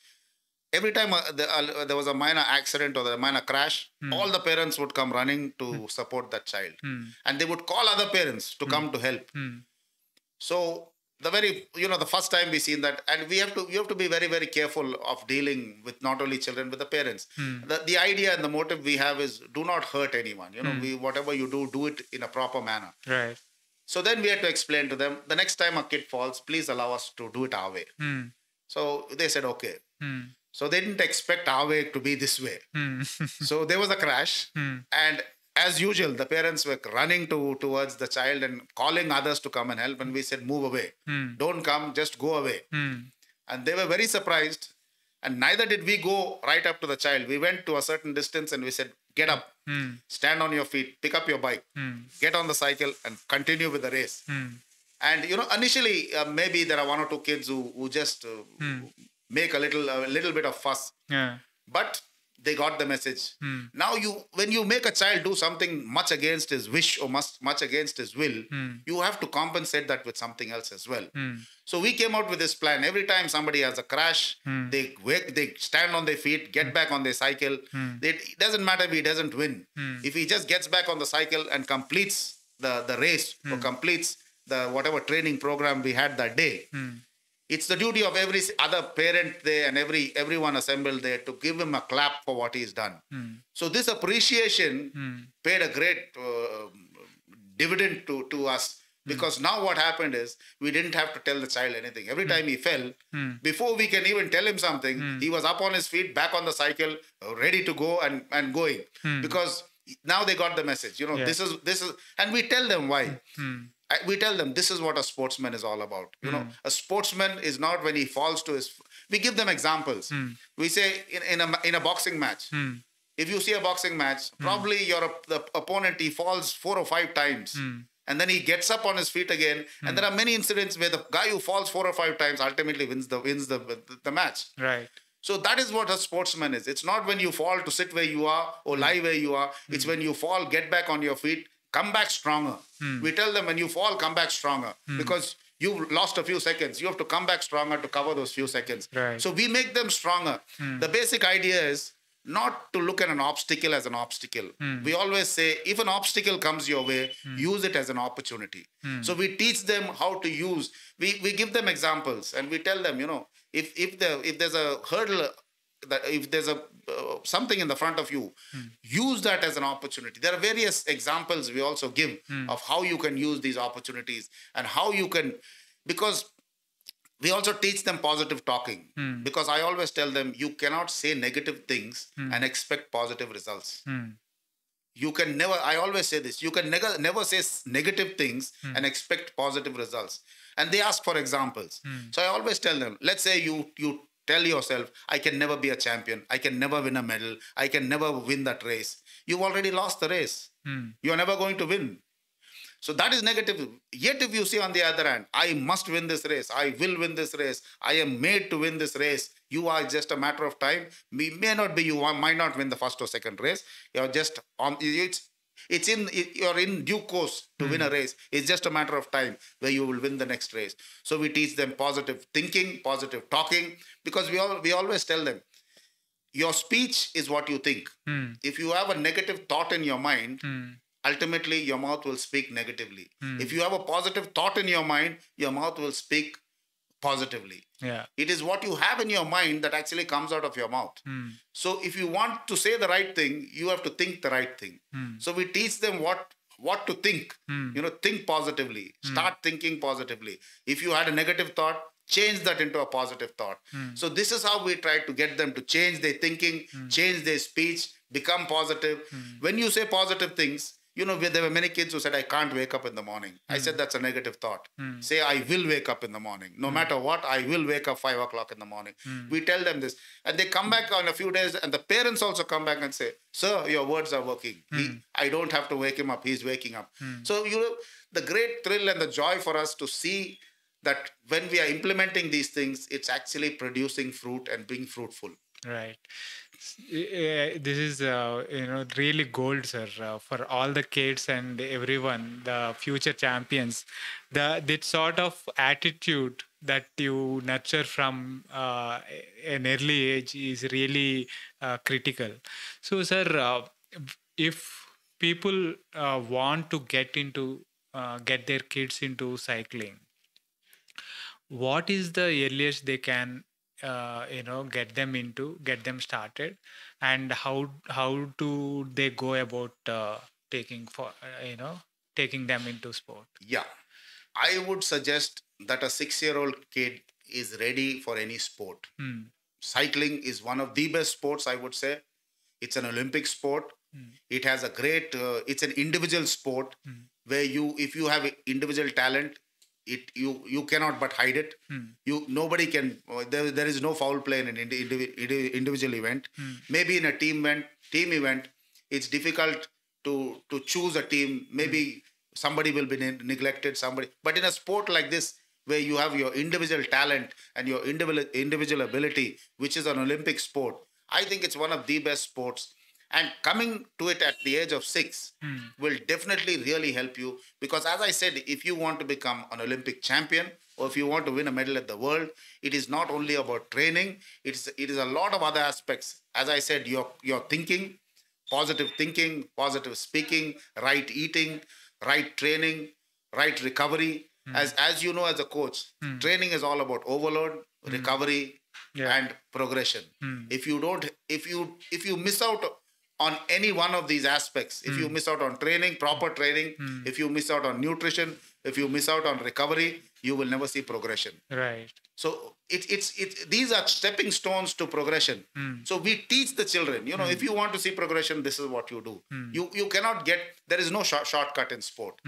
every time uh, the, uh, there was a minor accident or a minor crash, all the parents would come running to support that child, Hmm. and they would call other parents to come to help. Hmm. So the very you know the first time we seen that, and we have to you have to be very very careful of dealing with not only children but the parents. The the idea and the motive we have is do not hurt anyone. You know, we whatever you do, do it in a proper manner. Right. So then we had to explain to them the next time a kid falls, please allow us to do it our way. Hmm. So they said okay. So they didn't expect our way to be this way. Hmm. So there was a crash, Hmm. and as usual, the parents were running to towards the child and calling others to come and help. And we said, move away, Hmm. don't come, just go away. Hmm. And they were very surprised. And neither did we go right up to the child. We went to a certain distance and we said, get up, Hmm. stand on your feet, pick up your bike, Hmm. get on the cycle, and continue with the race. And you know initially uh, maybe there are one or two kids who, who just uh, make a little a little bit of fuss. Yeah. but they got the message. Hmm. Now you when you make a child do something much against his wish or much much against his will hmm. you have to compensate that with something else as well. Hmm. So we came out with this plan. Every time somebody has a crash they wake they stand on their feet get back on their cycle. They, it doesn't matter if he doesn't win. If he just gets back on the cycle and completes the the race or completes the whatever training program we had that day it's the duty of every other parent there and every everyone assembled there to give him a clap for what he's done. Hmm. So this appreciation hmm. paid a great uh, dividend to to us hmm. because now what happened is we didn't have to tell the child anything. Every time he fell, before we can even tell him something, he was up on his feet, back on the cycle, uh, ready to go and and going because now they got the message. You know, Yeah. this is this is, and we tell them why. I, we tell them this is what a sportsman is all about. You know, hmm. a sportsman is not when he falls to his. We give them examples. Hmm. We say in, in a in a boxing match, hmm. if you see a boxing match, probably your the opponent he falls four or five times, and then he gets up on his feet again. And there are many incidents where the guy who falls four or five times ultimately wins the wins the the, the match. Right. So that is what a sportsman is. It's not when you fall to sit where you are or lie where you are. It's when you fall, get back on your feet, come back stronger. Hmm. We tell them when you fall, come back stronger hmm. because you lost a few seconds. You have to come back stronger to cover those few seconds. Right. So we make them stronger. Hmm. The basic idea is not to look at an obstacle as an obstacle. We always say if an obstacle comes your way, use it as an opportunity. So we teach them how to use. We we give them examples and we tell them, you know, if if the if there's a hurdle that if there's a uh, something in the front of you hmm. use that as an opportunity. There are various examples we also give hmm. of how you can use these opportunities and how you can because we also teach them positive talking. Hmm. Because i always tell them you cannot say negative things and expect positive results. You can never i always say this you can never never say negative things and expect positive results. And they ask for examples. So i always tell them let's say you you tell yourself i can never be a champion. I can never win a medal. I can never win that race. You've already lost the race. Hmm. You're never going to win. So that is negative. Yet, if you see on the other hand, I must win this race, I will win this race, I am made to win this race, you are just a matter of time. Me may not be, you might not win the first or second race. You're just on, it's, it's in, it- you're in due course to win a hmm. race. It's just a matter of time where you will win the next race. So we teach them positive thinking, positive talking, because we all, we always tell them, your speech is what you think. Hmm. If you have a negative thought in your mind, hmm. ultimately your mouth will speak negatively. If you have a positive thought in your mind, your mouth will speak positively. Yeah. It is what you have in your mind that actually comes out of your mouth. Hmm. So if you want to say the right thing, you have to think the right thing. Hmm. So we teach them what what to think. Hmm. You know, think positively. Start thinking positively. If you had a negative thought, change that into a positive thought. So this is how we try to get them to change their thinking, change their speech, become positive. When you say positive things, you know, there were many kids who said, I can't wake up in the morning. I hmm. said, that's a negative thought. Hmm. Say, I will wake up in the morning. No hmm. matter what, I will wake up five o'clock in the morning. We tell them this. And they come back on a few days, and the parents also come back and say, Sir, your words are working. He, I don't have to wake him up. He's waking up. So, you know, the great thrill and the joy for us to see that when we are implementing these things, it's actually producing fruit and being fruitful. Right. Uh, this is uh, you know really gold, sir, uh, for all the kids and everyone, the future champions. The that sort of attitude that you nurture from uh, an early age is really uh, critical. So, sir, uh, if people want to get into get their kids into cycling, what is the earliest they can uh, you know get them into get them started and how how do they go about uh, taking for uh, you know taking them into sport Yeah. I would suggest that a six year old kid is ready for any sport. Hmm. Cycling is one of the best sports, I would say. It's an Olympic sport. It has a great, uh, it's an individual sport where you, if you have individual talent, it you you cannot but hide it. Hmm. You nobody can. uh, There there is no foul play in an indi- indivi- indi- individual event. Hmm. Maybe in a team event, team event, it's difficult to to choose a team. Maybe hmm. somebody will be ne- neglected somebody but in a sport like this where you have your individual talent and your individual individual ability which is an olympic sport i think it's one of the best sports and coming to it at the age of 6 hmm. will definitely really help you because as i said if you want to become an olympic champion or if you want to win a medal at the world it is not only about training it's it is a lot of other aspects as i said your your thinking positive thinking, positive speaking, right eating, right training, right recovery. Hmm. As as you know, as a coach, hmm. training is all about overload, recovery, Yeah. and progression. If you don't, if you if you miss out on any one of these aspects, if you hmm. miss out on training, proper hmm. training, hmm. if you miss out on nutrition, if you miss out on recovery, you will never see progression. Right. So it, it's it, these are stepping stones to progression. So we teach the children, you know, if you want to see progression, this is what you do. You you cannot get there is no short, shortcut in sport.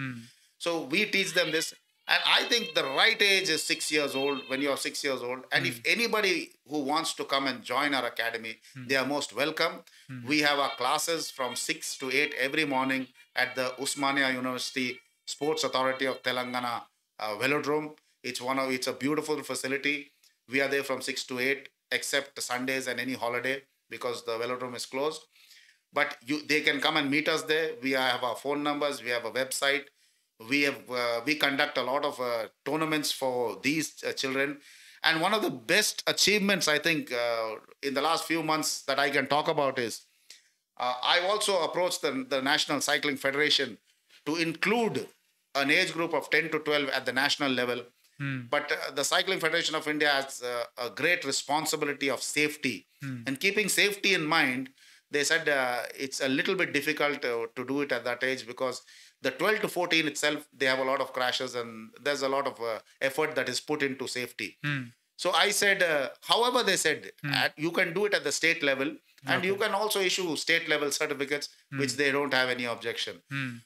So we teach them this. And I think the right age is six years old when you're six years old. And if hmm. anybody who wants to come and join our academy, hmm. they are most welcome. Hmm. We have our classes from six to eight every morning at the Osmania University Sports Authority of Telangana uh, Velodrome. It's one of it's a beautiful facility. We are there from six to eight, except Sundays and any holiday because the velodrome is closed. But you they can come and meet us there. We have our phone numbers. We have a website. We have uh, we conduct a lot of uh, tournaments for these uh, children. And one of the best achievements I think uh, in the last few months that I can talk about is uh, I also approached the, the National Cycling Federation to include an age group of 10 to 12 at the national level. But uh, the Cycling Federation of India has uh, a great responsibility of safety. And keeping safety in mind, they said uh, it's a little bit difficult uh, to do it at that age because the 12 to 14 itself, they have a lot of crashes and there's a lot of uh, effort that is put into safety. So I said, uh, however, they said at, you can do it at the state level, and you can also issue state level certificates, which they don't have any objection.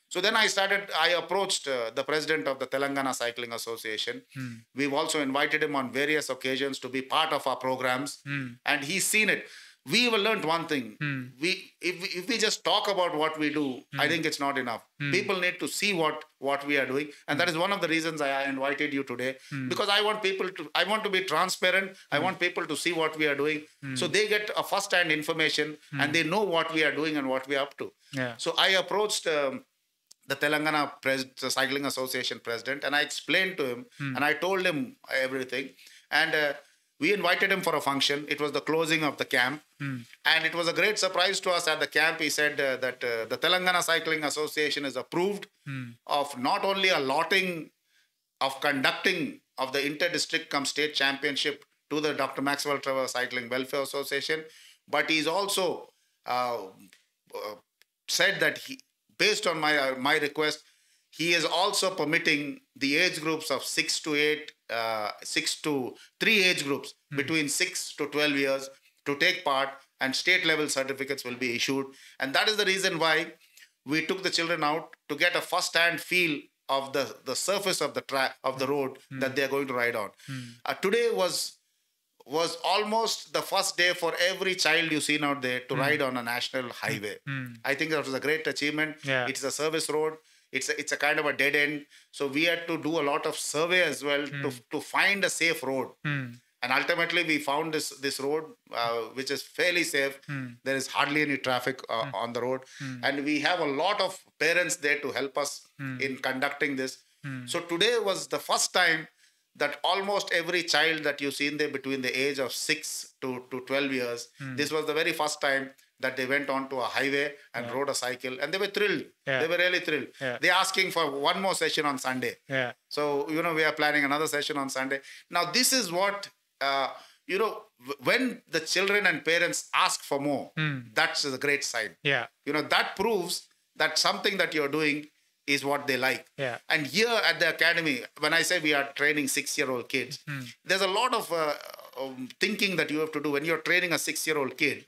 So then I started. I approached uh, the president of the Telangana Cycling Association. We've also invited him on various occasions to be part of our programs, and he's seen it. We have learned one thing. Hmm. We if we, if we just talk about what we do, I hmm. think it's not enough. Hmm. People need to see what what we are doing, and that is one of the reasons I invited you today because I want people to. I want to be transparent. I want people to see what we are doing, so they get a first-hand information and they know what we are doing and what we are up to. Yeah. So I approached. Um, the Telangana Pres- Cycling Association president, and I explained to him, and I told him everything, and uh, we invited him for a function. It was the closing of the camp, and it was a great surprise to us at the camp. He said uh, that uh, the Telangana Cycling Association is approved of not only allotting of conducting of the inter-district come state championship to the Dr. Maxwell Trevor Cycling Welfare Association, but he's also uh, uh, said that he, based on my uh, my request, he is also permitting the age groups of six to eight, uh, six to three age groups hmm. between six to twelve years to take part, and state level certificates will be issued, and that is the reason why we took the children out to get a first hand feel of the the surface of the track of the hmm. road hmm. that they are going to ride on. Uh, today was was almost the first day for every child you seen out there to ride on a national highway. I think that was a great achievement. Yeah. It's a service road. It's a, it's a kind of a dead end. So we had to do a lot of survey as well to, hmm. to find a safe road. Hmm. And ultimately, we found this this road, uh, which is fairly safe. Hmm. There is hardly any traffic uh, on the road, and we have a lot of parents there to help us in conducting this. So today was the first time that almost every child that you see in there between the age of six to, to 12 years, this was the very first time that they went onto a highway and rode a cycle and they were thrilled. Yeah. They were really thrilled. Yeah. They're asking for one more session on Sunday. Yeah. So, you know, we are planning another session on Sunday. Now, this is what, uh, you know, when the children and parents ask for more, that's a great sign. Yeah. You know, that proves that something that you're doing is what they like. Yeah. And here at the academy, when I say we are training six year old kids, there's a lot of uh, um, thinking that you have to do. When you're training a six year old kid,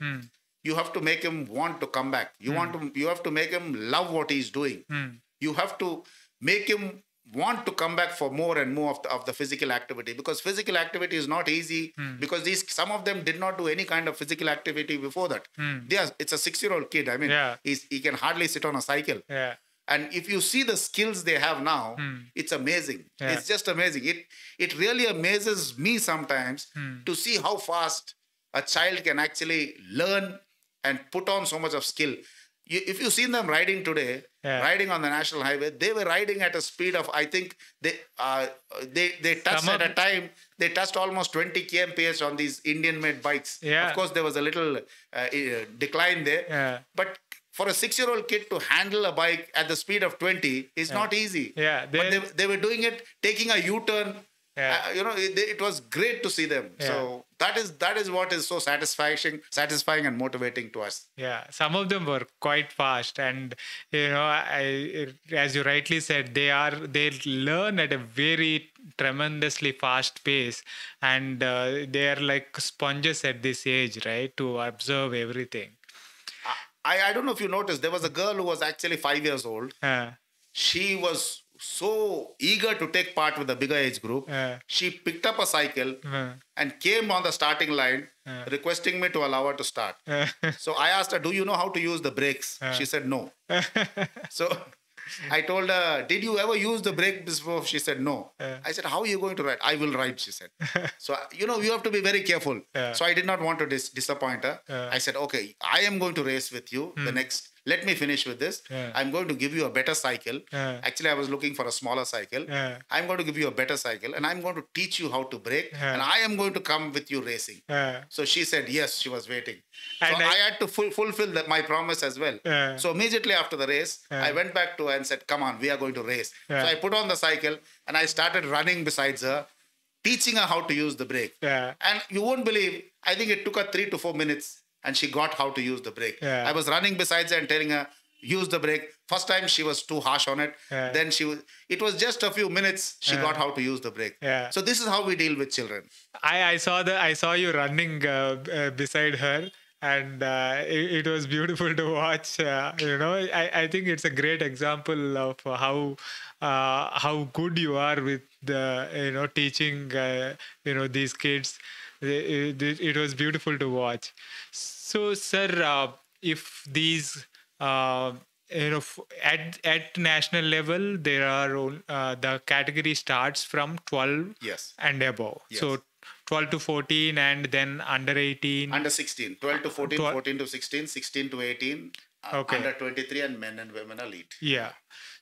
you have to make him want to come back. You want hmm. to, you have to make him love what he's doing. Hmm. You have to make him want to come back for more and more of the, of the physical activity because physical activity is not easy hmm. because these some of them did not do any kind of physical activity before that. They are, it's a six year old kid. I mean Yeah. he's, he can hardly sit on a cycle. Yeah. and if you see the skills they have now it's amazing. Yeah. it's just amazing. It it really amazes me sometimes to see how fast a child can actually learn and put on so much of skill you, if you've seen them riding today Yeah. riding on the national highway they were riding at a speed of i think they uh, they they touched at a time they touched almost 20 kmph on these indian made bikes Yeah. of course there was a little uh, uh, decline there Yeah. but for a six year old kid to handle a bike at the speed of 20 is not easy Yeah, but they- they, they were doing it taking a u-turn Yeah. uh, you know it, it was great to see them Yeah. so that is that is what is so satisfying satisfying and motivating to us Yeah, some of them were quite fast, and you know, I, as you rightly said, they are they learn at a very tremendously fast pace, and uh, they are like sponges at this age, right, to observe everything. I, I don't know if you noticed there was a girl who was actually five years old Uh, she was so eager to take part with the bigger age group Yeah. she picked up a cycle uh, and came on the starting line Yeah. requesting me to allow her to start so i asked her do you know how to use the brakes she said no so I told her, Did you ever use the brake before? She said, No. I said, How are you going to ride? I will ride, she said. so, you know, you have to be very careful. Yeah. So I did not want to dis- disappoint her. Yeah. I said, Okay, I am going to race with you the next. Let me finish with this. Yeah. I'm going to give you a better cycle. Yeah. Actually, I was looking for a smaller cycle. Yeah. I'm going to give you a better cycle and I'm going to teach you how to brake. And I am going to come with you racing. So she said yes, she was waiting. So And I, I- had to ful- fulfill that, my promise as well. So immediately after the race. I went back to her and said, Come on, we are going to race. So I put on the cycle and I started running besides her, teaching her how to use the brake. And you won't believe, I think it took her three to four minutes and she got how to use the brake. Yeah. I was running besides her and telling her, use the brake. First time she was too harsh on it. Yeah. Then she was, it was just a few minutes, she Yeah. got how to use the brake. Yeah. So this is how we deal with children. I, I saw the I saw you running uh, uh, beside her and uh, it, it was beautiful to watch uh, you know I, I think it's a great example of how uh, how good you are with the you know teaching uh, you know these kids it, it, it was beautiful to watch so sir uh, if these uh, you know at at national level there are uh, the category starts from 12 Yes. and above. Yes. So 12 to 14 and then under 18. Under 16, 12 to 14, Twelve- 14 to 16, 16 to 18, uh, Okay. under 23, and men and women are lead. yeah.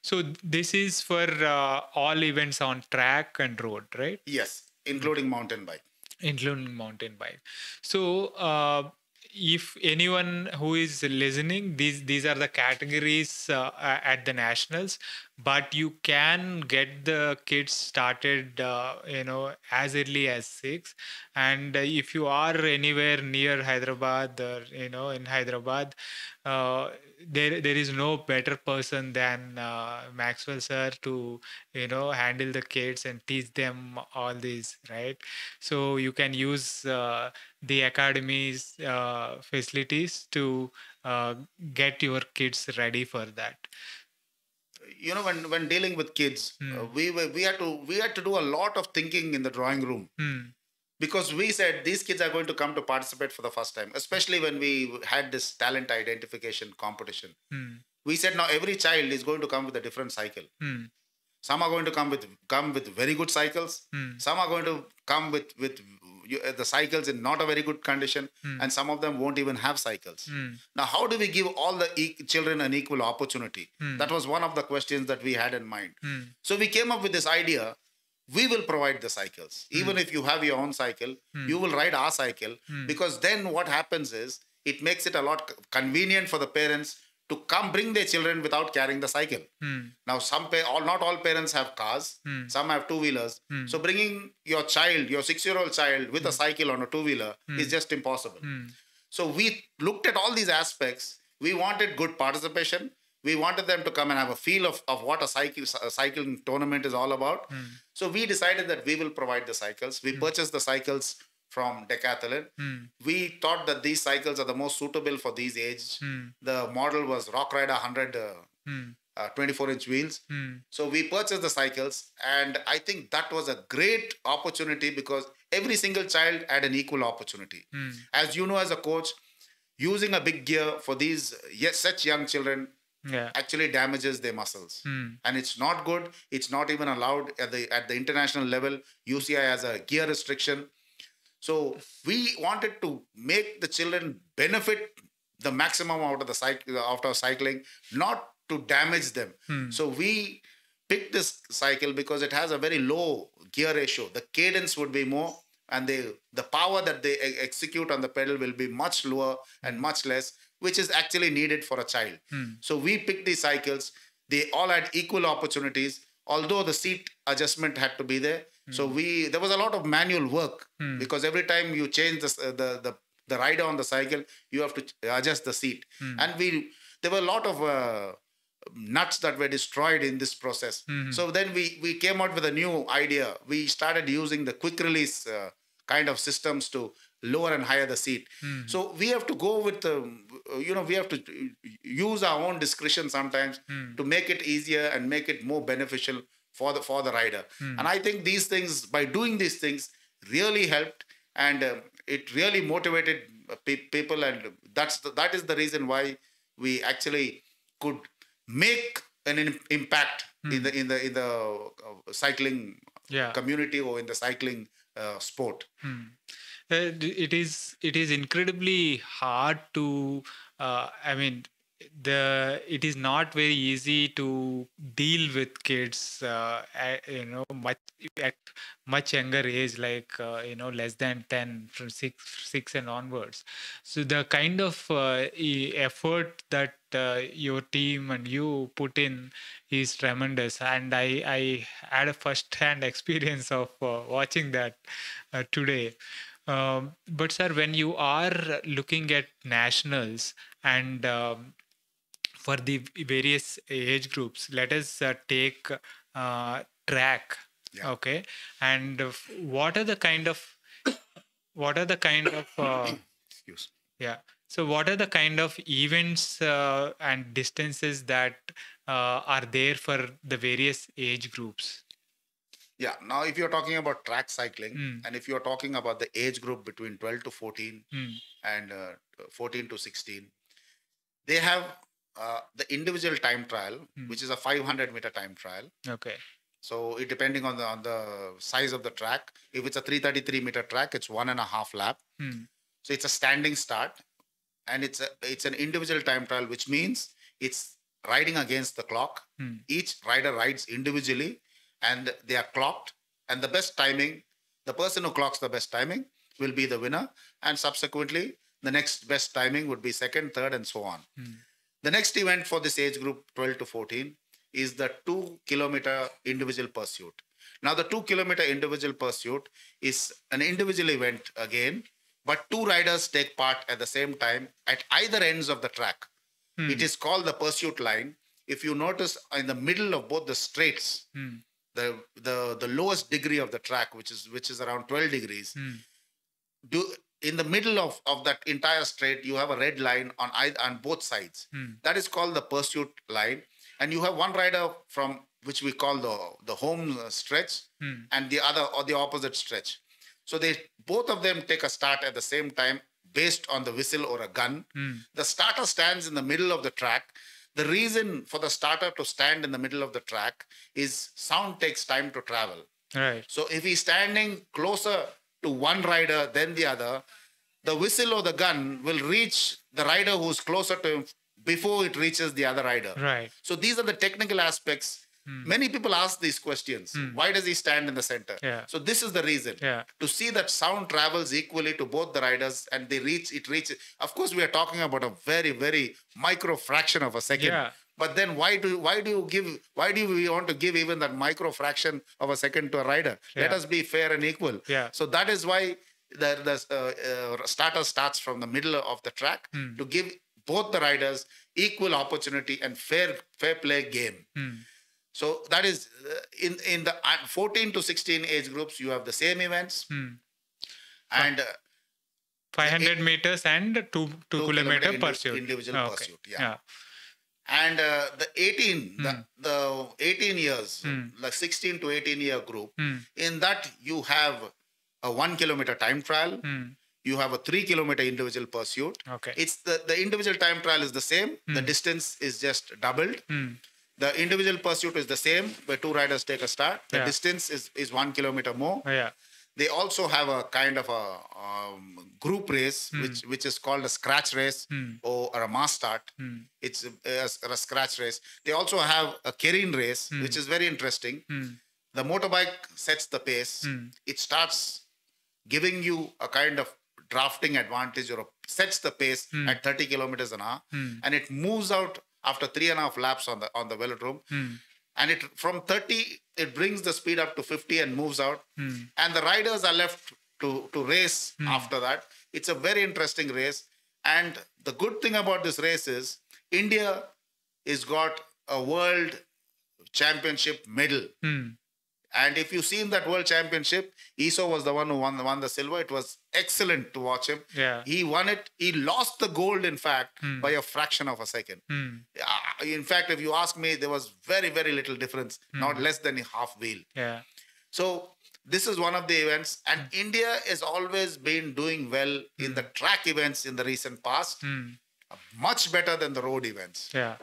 So this is for uh, all events on track and road, right? Yes, including mountain bike. Including mountain bike. So uh, if anyone who is listening, these these are the categories uh, at the nationals, but you can get the kids started, uh, you know, as early as six. And uh, if you are anywhere near Hyderabad or you know in Hyderabad, uh, there there is no better person than uh, Maxwell sir to you know handle the kids and teach them all these right. So you can use uh, the academy's uh, facilities to get your kids ready for that. You know, when, when dealing with kids, uh, we were, we had to we had to do a lot of thinking in the drawing room Hmm. because we said these kids are going to come to participate for the first time, especially when we had this talent identification competition. Hmm. We said now every child is going to come with a different cycle. Hmm. Some are going to come with come with very good cycles. Hmm. Some are going to come with with you- uh, the cycles in not a very good condition, and some of them won't even have cycles. Hmm. Now, how do we give all the e- children an equal opportunity? That was one of the questions that we had in mind. Hmm. So we came up with this idea. We will provide the cycles. Even if you have your own cycle, you will ride our cycle because then what happens is it makes it a lot convenient for the parents to come bring their children without carrying the cycle. Hmm. Now, some pa- all not all parents have cars. Hmm. Some have two wheelers. Hmm. So bringing your child, your six-year-old child, with a hmm. cycle on a two-wheeler is just impossible. So we looked at all these aspects. We wanted good participation. We wanted them to come and have a feel of, of what a cycle a cycling tournament is all about. So we decided that we will provide the cycles. We purchased the cycles from Decathlon. We thought that these cycles are the most suitable for these ages. The model was Rock Rider 100 uh, uh, 24 inch wheels. So we purchased the cycles, and I think that was a great opportunity because every single child had an equal opportunity. As you know, as a coach, using a big gear for these yes, such young children Yeah. actually damages their muscles Hmm. and it's not good it's not even allowed at the at the international level uci has a gear restriction so we wanted to make the children benefit the maximum out of the cycle of cycling not to damage them. Hmm. So we picked this cycle because it has a very low gear ratio. The cadence would be more and the the power that they execute on the pedal will be much lower and much less which is actually needed for a child. Hmm. So we picked these cycles. They all had equal opportunities although the seat adjustment had to be there so hmm. we there was a lot of manual work hmm. because every time you change the, uh, the the the rider on the cycle you have to adjust the seat. Hmm. And we there were a lot of uh, nuts that were destroyed in this process. So then we we came out with a new idea. We started using the quick release uh, kind of systems to lower and higher the seat. So we have to go with um, the you know we have to uh, use our own discretion sometimes to make it easier and make it more beneficial for the for the rider. And i think these things by doing these things really helped and uh, it really motivated uh, pe- people and that's the, that is the reason why we actually could make an im- impact in the in the in the uh, cycling Yeah. community or in the cycling uh, sport. D- it is it is incredibly hard to uh, i mean the it is not very easy to deal with kids uh, at, you know much at much younger age like uh, you know less than 10 from 6 6 and onwards. So the kind of uh, effort that uh, your team and you put in is tremendous. And i i had a first hand experience of uh, watching that uh, today. Um, but sir when you are looking at nationals and um, for the various age groups let us uh, take uh, track Yeah. okay and what are the kind of what are the kind of uh, excuse yeah so what are the kind of events uh, and distances that uh, are there for the various age groups yeah now if you're talking about track cycling Mm. and if you're talking about the age group between 12 to 14 Hmm. and uh, 14 to 16 they have uh, the individual time trial Mm. which is a 500 meter time trial okay so it depending on the on the size of the track if it's a 333 meter track it's one and a half lap Hmm. so it's a standing start and it's a it's an individual time trial which means it's riding against the clock Hmm. each rider rides individually and they are clocked and the best timing the person who clocks the best timing will be the winner and subsequently the next best timing would be second third and so on the next event for this age group 12 to 14 is the 2 kilometer individual pursuit now the 2 kilometer individual pursuit is an individual event again but two riders take part at the same time at either ends of the track it is called the pursuit line if you notice in the middle of both the straights Hmm. the the the lowest degree of the track which is which is around 12 degrees Hmm. do in the middle of of that entire straight you have a red line on either on both sides. Hmm. that is called the pursuit line. And you have one rider from which we call the the home uh, stretch Hmm. and the other or the opposite stretch. So they both of them take a start at the same time based on the whistle or a gun. Hmm. the starter stands in the middle of the track. The reason for the starter to stand in the middle of the track is sound takes time to travel. Right. So if he's standing closer to one rider then the other, the whistle or the gun will reach the rider who's closer to him before it reaches the other rider. right So these are the technical aspects. Hmm. Many people ask these questions. Hmm. Why does he stand in the center? Yeah. So this is the reason. Yeah. To see that sound travels equally to both the riders and they reach it reaches. Of course, we are talking about a very, very micro fraction of a second. Yeah. But then why do why do you give why do we want to give even that micro fraction of a second to a rider? Let us be fair and equal. Yeah. So that is why the, the uh, uh, starter starts from the middle of the track Hmm. to give both the riders equal opportunity and fair fair play game. Hmm. So that is uh, in in the uh, 14 to 16 age groups you have the same events Hmm. and uh, 500 meters and 2 2 Two kilometer kilometer pursuit individual Okay. pursuit, yeah. And uh, the 18 the, the 18 years Hmm. like 16 to 18 year group Hmm. in that you have a 1 kilometer time trial Hmm. you have a three kilometer individual pursuit. Okay. It's the, the individual time trial is the same. The distance is just doubled. The individual pursuit is the same, where two riders take a start. The Yeah. distance is, is one kilometer more. Yeah. They also have a kind of a um, group race, hmm. which which is called a scratch race or, or a mass start. Hmm. It's a, a- a scratch race. They also have a Keirin race, which is very interesting. The motorbike sets the pace. It starts giving you a kind of drafting advantage or a, sets the pace at 30 kilometers an hour, and it moves out after three and a half laps on the on the velodrome. And it from 30 it brings the speed up to 50 and moves out, hmm. and the riders are left to to race hmm. after that. It's a very interesting race, and the good thing about this race is India is got a world championship medal. Hmm. And if you've seen that world championship, Esau was the one who won, won the silver. It was excellent to watch him. Yeah. He won it. He lost the gold, in fact, hmm. by a fraction of a second. Hmm. Uh, In fact, if you ask me, there was very, very little difference, hmm. not less than a half wheel. Yeah. So this is one of the events, and India has always been doing well in the track events in the recent past, uh, much better than the road events. Yeah.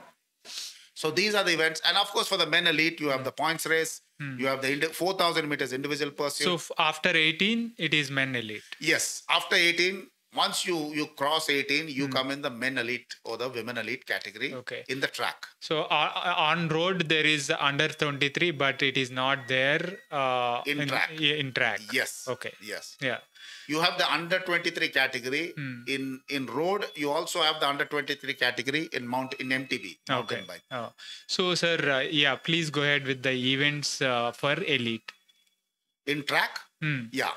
So these are the events, and of course, for the men elite, you have the points race, you have the indi- 4,000 meters individual pursuit. So after 18, it is men elite. yes, after 18, once you you cross 18, you come in the men elite or the women elite category Okay. in the track. So uh, on road there is under 23, but it is not there uh, In track. In track. Yes. Okay. Yes. Yeah. You have the under 23 category Hmm. in in road. You also have the under 23 category in mount in MTB Okay. Oh. So sir, uh, yeah, please go ahead with the events uh, for elite. In track, Hmm. yeah.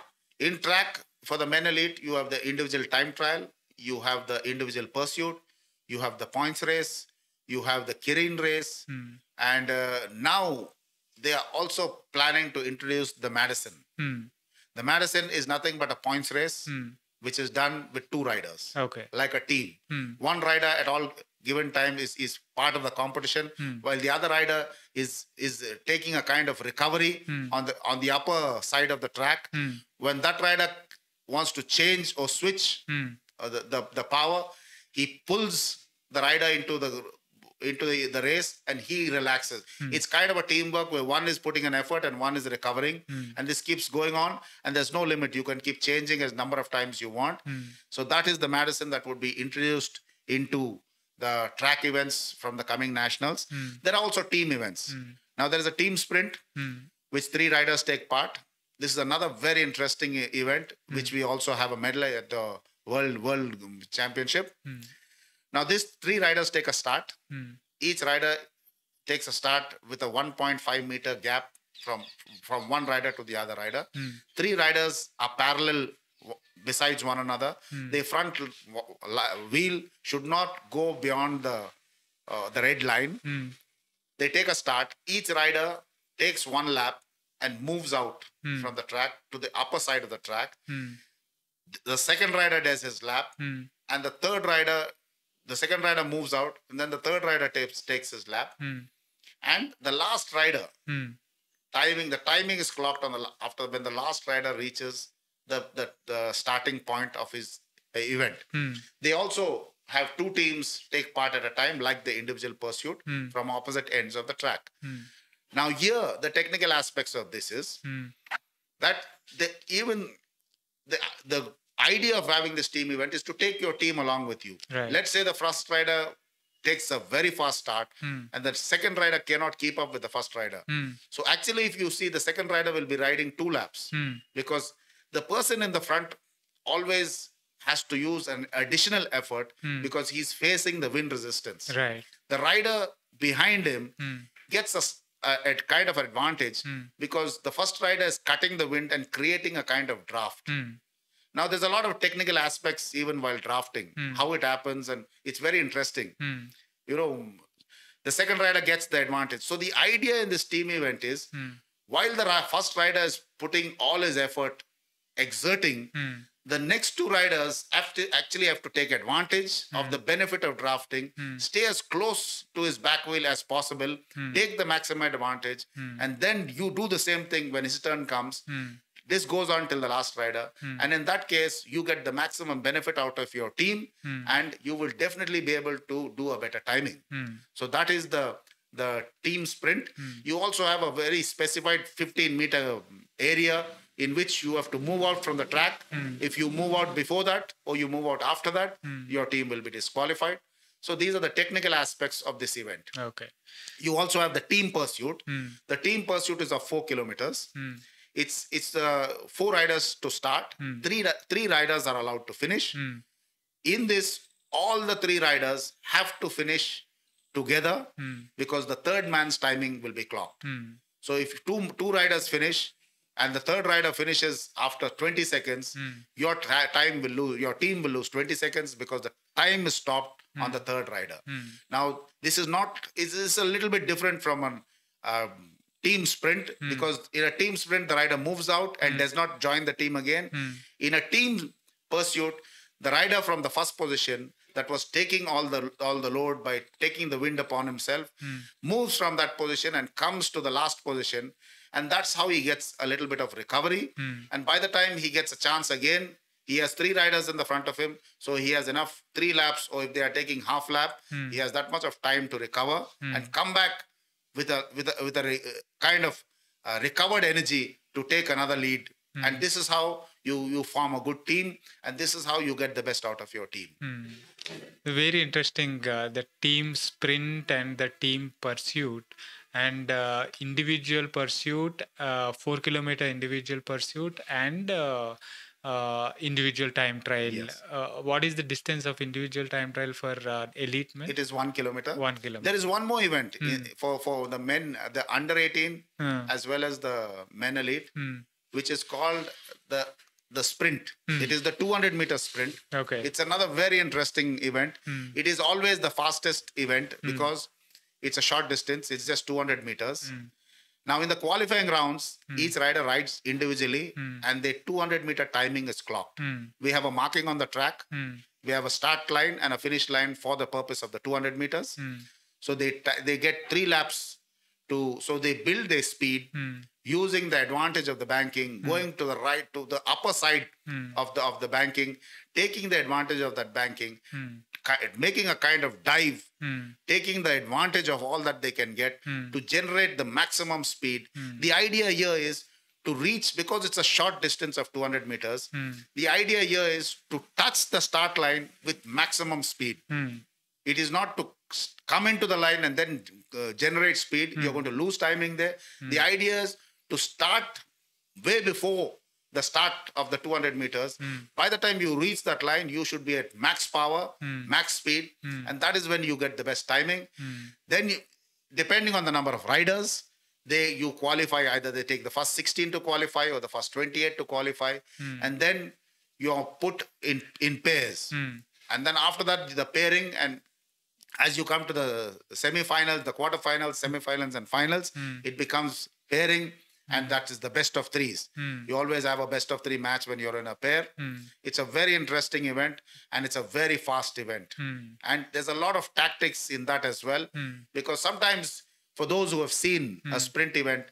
In track for the men elite, you have the individual time trial, you have the individual pursuit, you have the points race, you have the Keirin race, Hmm. and uh, now they are also planning to introduce the Madison. Hmm. The Madison is nothing but a points race, which is done with two riders, Okay. like a team. Hmm. One rider at all given time is, is part of the competition, Hmm. while the other rider is is taking a kind of recovery Hmm. on the on the upper side of the track. When that rider wants to change or switch Hmm. uh, the, the the power, he pulls the rider into the into the, the race and he relaxes. Hmm. It's kind of a teamwork where one is putting an effort and one is recovering, Hmm. and this keeps going on. And there's no limit. You can keep changing as number of times you want. Hmm. So that is the Madison that would be introduced into the track events from the coming nationals. There are also team events. Now there is a team sprint, which three riders take part. This is another very interesting event, which we also have a medal at the World World Championship. Now these three riders take a start. Hmm. Each rider takes a start with a 1.5 meter gap from from one rider to the other rider. Hmm. Three riders are parallel besides one another. Hmm. The front l- w- li- wheel should not go beyond the uh, the red line. They take a start. Each rider takes one lap and moves out from the track to the upper side of the track. The second rider does his lap, and the third rider, the second rider moves out, and then the third rider takes takes his lap, hmm. and the last rider hmm. timing the timing is clocked on the after when the last rider reaches the the, the starting point of his uh, event. Hmm. They also have two teams take part at a time, like the individual pursuit from opposite ends of the track. Now, here the technical aspects of this is that the, even the the idea of having this team event is to take your team along with you. Right. Let's say the first rider takes a very fast start hmm. and the second rider cannot keep up with the first rider. Hmm. So actually if you see the second rider will be riding two laps hmm. because the person in the front always has to use an additional effort because he's facing the wind resistance Right. the rider behind him gets a, s- a- a kind of advantage because the first rider is cutting the wind and creating a kind of draft. Now, there's a lot of technical aspects even while drafting, hmm. how it happens, and it's very interesting. Hmm. You know, the second rider gets the advantage. So, the idea in this team event is hmm. while the first rider is putting all his effort, exerting, the next two riders have to actually have to take advantage of the benefit of drafting, stay as close to his back wheel as possible, take the maximum advantage, and then you do the same thing when his turn comes. This goes on till the last rider. Hmm. And in that case you get the maximum benefit out of your team hmm. and you will definitely be able to do a better timing. Hmm. So that is the the team sprint. You also have a very specified 15 meter area in which you have to move out from the track. If you move out before that or you move out after that your team will be disqualified. So these are the technical aspects of this event. Okay. you also have the team pursuit. Hmm. the team pursuit is of four kilometers. Hmm. It's it's uh, four riders to start three three riders are allowed to finish Hmm. in this all the three riders have to finish together Hmm. because the third man's timing will be clocked Hmm. so if two two riders finish and the third rider finishes after 20 seconds, Hmm. your ti- time will lose. Your team will lose 20 seconds because the time is stopped Hmm. on the third rider. Now this is not. This is a little bit different from an um, team sprint Hmm. because in a team sprint the rider moves out and does not join the team again. Hmm. In a team pursuit, the rider from the first position that was taking all the all the load by taking the wind upon himself Hmm. moves from that position and comes to the last position and that's how he gets a little bit of recovery Hmm. and by the time he gets a chance again he has three riders in the front of him so he has enough three laps or if they are taking half lap Hmm. he has that much of time to recover and come back with a with a with a re- uh, kind of uh, recovered energy to take another lead Hmm. and this is how you you form a good team and this is how you get the best out of your team Hmm. Very interesting. Uh, the team sprint and the team pursuit and uh, individual pursuit, uh, four kilometer individual pursuit and uh, uh, individual time trial. Yes. Uh, what is the distance of individual time trial for uh, elite men? it is one kilometer One kilometer. there is one more event Hmm. i- for for the men the under 18 Hmm. as well as the men elite Hmm. which is called the the sprint it is the 200 meter sprint Okay. it's another very interesting event Hmm. it is always the fastest event because it's a short distance it's just 200 meters Hmm. Now in the qualifying rounds each rider rides individually Hmm. and the 200 meter timing is clocked Hmm. we have a marking on the track Hmm. we have a start line and a finish line for the purpose of the 200 meters Hmm. so they they get three laps to so they build their speed Hmm. using the advantage of the banking going to the right to the upper side of the of the banking taking the advantage of that banking ki- making a kind of dive Hmm. taking the advantage of all that they can get Hmm. to generate the maximum speed the idea here is to reach because it's a short distance of 200 meters Hmm. the idea here is to touch the start line with maximum speed Hmm. it is not to come into the line and then uh, generate speed. You're going to lose timing there. The idea is to start way before the start of the 200 meters. Hmm. By the time you reach that line, you should be at max power, hmm. max speed, hmm. and that is when you get the best timing. Then, you, depending on the number of riders, they you qualify either they take the first 16 to qualify or the first 28 to qualify, and then you are put in in pairs. And then after that the pairing and as you come to the semi-finals the quarterfinals semi-finals and finals it becomes pairing and hmm. that is the best of threes. Hmm. You always have a best of three match when you're in a pair. Hmm. It's a very interesting event and it's a very fast event. And there's a lot of tactics in that as well because sometimes for those who have seen a sprint event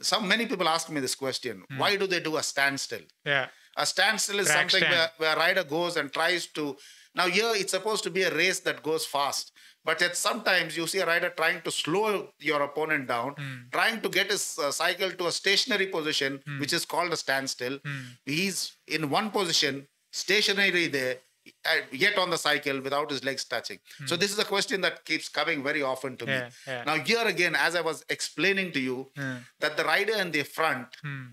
some many people ask me this question why do they do a standstill? Yeah. a standstill is Track something stand. where, where a rider goes and tries to. Now, here it's supposed to be a race that goes fast. But at sometimes you see a rider trying to slow your opponent down, trying to get his uh, cycle to a stationary position, which is called a standstill. He's in one position, stationary there, uh, yet on the cycle without his legs touching. So, this is a question that keeps coming very often to Yeah, me. yeah. Now, here again, as I was explaining to you, Hmm. that the rider in the front Hmm.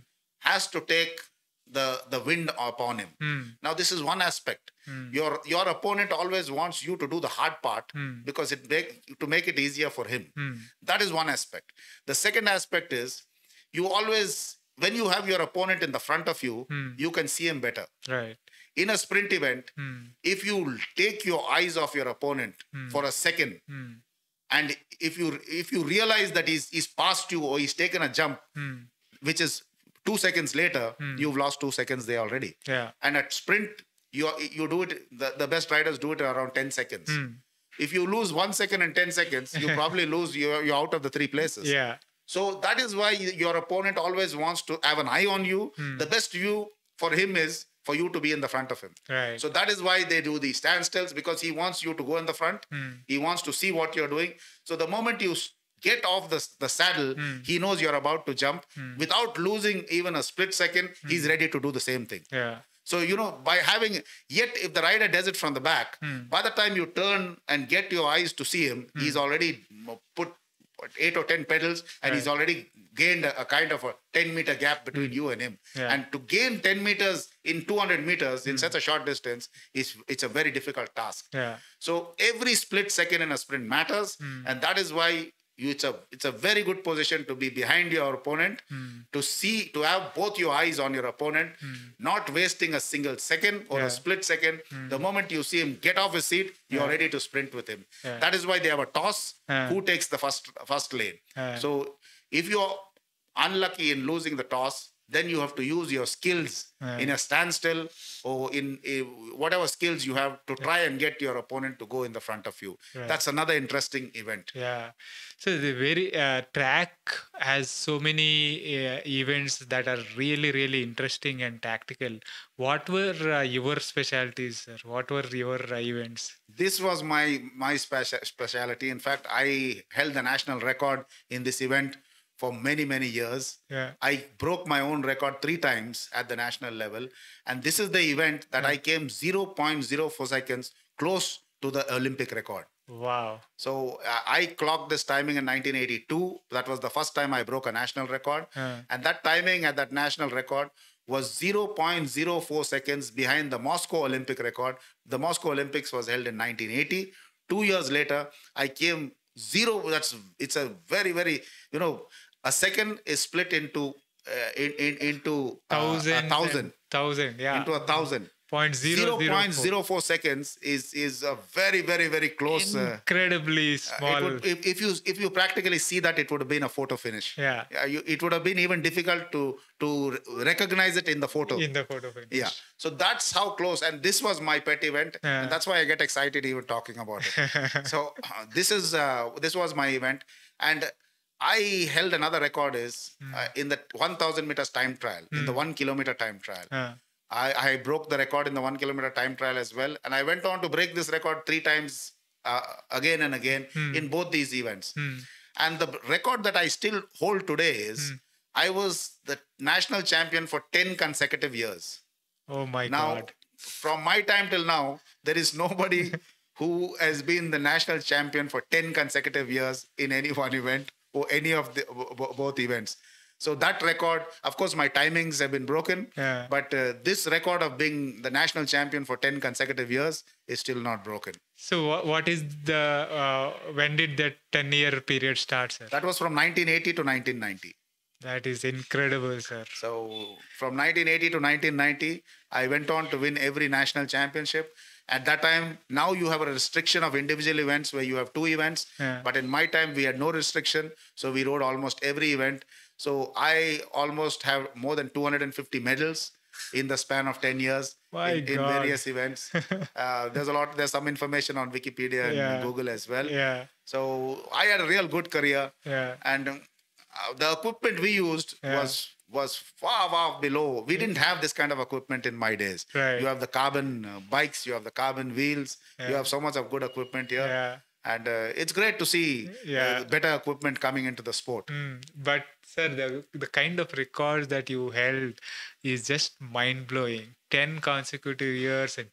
has to take the the wind upon him. Hmm. Now this is one aspect. Your your opponent always wants you to do the hard part Hmm. because it make to make it easier for him. Hmm. That is one aspect. The second aspect is you always when you have your opponent in the front of you, Hmm. you can see him better. Right. In a sprint event, Hmm. if you take your eyes off your opponent for a second, and if you if you realize that he's he's passed you or he's taken a jump, which is two seconds later, hmm. you've lost two seconds there already. Yeah. And at sprint, you you do it. The, the best riders do it around ten seconds. Hmm. If you lose one second and ten seconds, you probably lose. You're, you're out of the three places. Yeah. So that is why your opponent always wants to have an eye on you. Hmm. The best view for him is for you to be in the front of him. Right. So that is why they do the standstills because he wants you to go in the front. Hmm. He wants to see what you're doing. So the moment you get off the, the saddle, hmm. he knows you're about to jump. Hmm. Without losing even a split second, hmm. he's ready to do the same thing. yeah. So, you know, by having, yet if the rider does it from the back, by the time you turn and get your eyes to see him, he's already put eight or 10 pedals and he's already gained a, a kind of a 10 meter gap between you and him. Yeah. And to gain 10 meters in 200 meters in such a short distance is it's a very difficult task. Yeah. So every split second in a sprint matters, and that is why you, it's a it's a very good position to be behind your opponent, hmm. to see to have both your eyes on your opponent, hmm. not wasting a single second or Yeah. a split second. Hmm. The moment you see him get off his seat, you are ready to sprint with him. Yeah. That is why they have a toss. Yeah. Who takes the first first lane? Yeah. So if you're unlucky in losing the toss, then you have to use your skills Yeah. in a standstill or in a, whatever skills you have to try and get your opponent to go in the front of you. Right. That's another interesting event. Yeah. So the very uh, track has so many uh, events that are really, really interesting and tactical. What were uh, your specialties, sir? What were your uh, events? This was my my speci- specialty. In fact, I held the national record in this event for many many years. Yeah. I broke my own record three times at the national level, and this is the event that I came 0.04 seconds close to the Olympic record. Wow. So uh, I clocked this timing in 1982. That was the first time I broke a national record. Yeah. And that timing at that national record was 0.04 seconds behind the Moscow Olympic record. The Moscow Olympics was held in 1980. Two years later, I came zero. That's it's a very very you know a second is split into uh, in, in, into uh, Thousand. a thousand Thousand. Yeah. into a thousand. Point zero zero four. 0.04 seconds is is a very very very close. Uh, Incredibly it small. would, if, if you if you practically see that, it would have been a photo finish. Yeah. you, it would have been even difficult to to recognize it in the photo. in the photo finish. yeah. So that's how close. And this was my pet event, Yeah. and that's why I get excited even talking about it. so uh, this is uh, this was my event, and I held another record is Hmm. uh, in the 1,000 meters time trial, in the one kilometer time trial. Uh, I, I broke the record in the one kilometer time trial as well. And I went on to break this record three times uh, again and again in both these events. And the record that I still hold today is I was the national champion for 10 consecutive years. oh my Now, God. from my time till now, there is nobody who has been the national champion for 10 consecutive years in any one event or any of the both events. So that record, of course, my timings have been broken, Yeah. but uh, this record of being the national champion for 10 consecutive years is still not broken. So what, what is the uh, when did that 10 year period start, sir? That was from 1980 to 1990. That is incredible, sir. So from 1980 to 1990, I went on to win every national championship. At that time, now you have a restriction of individual events where you have two events. Yeah. But in my time, we had no restriction. So we rode almost every event. So I almost have more than 250 medals in the span of 10 years in, in various events. uh, there's a lot, there's some information on Wikipedia and Yeah. Google as well. Yeah. So I had a real good career Yeah. and uh, the equipment we used Yeah. was was far far below we didn't have this kind of equipment in my days Right. you have the carbon uh, bikes you have the carbon wheels you have so much of good equipment here Yeah. and uh, it's great to see Yeah. uh, better equipment coming into the sport Mm, but sir, the the kind of records that you held is just mind blowing. Ten consecutive years and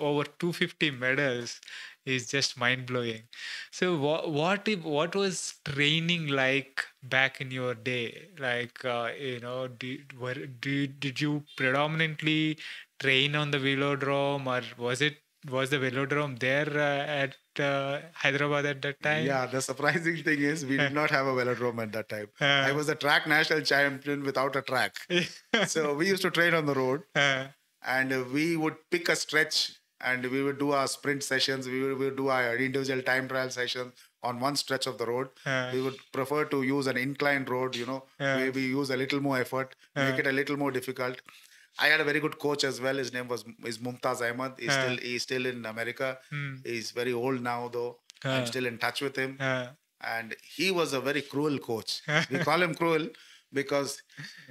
over 250 medals is just mind blowing. So what what if, what was training like back in your day? Like uh, you know, did were, did did you predominantly train on the velodrome, or was it was the velodrome there uh, at uh, Hyderabad at that time? yeah the surprising thing is we did not have a velodrome at that time Uh. i was a track national champion without a track so we used to train on the road Uh, and we would pick a stretch and we would do our sprint sessions we would, we would do our individual time trial sessions on one stretch of the road Uh. we would prefer to use an inclined road you know Yeah. where we use a little more effort make it a little more difficult I had a very good coach as well. His name was is Mumtaz Ahmad. He's Yeah. still he's still in America. Hmm. He's very old now though. Yeah. I'm still in touch with him. and he was a very cruel coach. we call him cruel because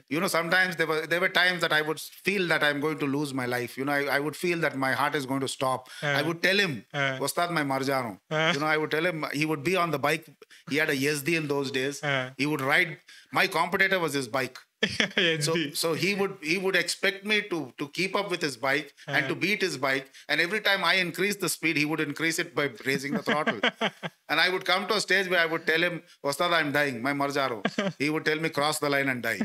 you know sometimes there were there were times that I would feel that I'm going to lose my life. You know, I, I would feel that my heart is going to stop. I would tell him, Uh. Ustad, my marjano. you know, I would tell him he would be on the bike. He had a Yazdi in those days. Uh. He would ride. My competitor was his bike. So, so he would he would expect me to to keep up with his bike and to beat his bike. And every time I increase the speed, he would increase it by raising the throttle. and I would come to a stage where I would tell him, Ustad, I'm dying, my marjaro. He would tell me cross the line and die.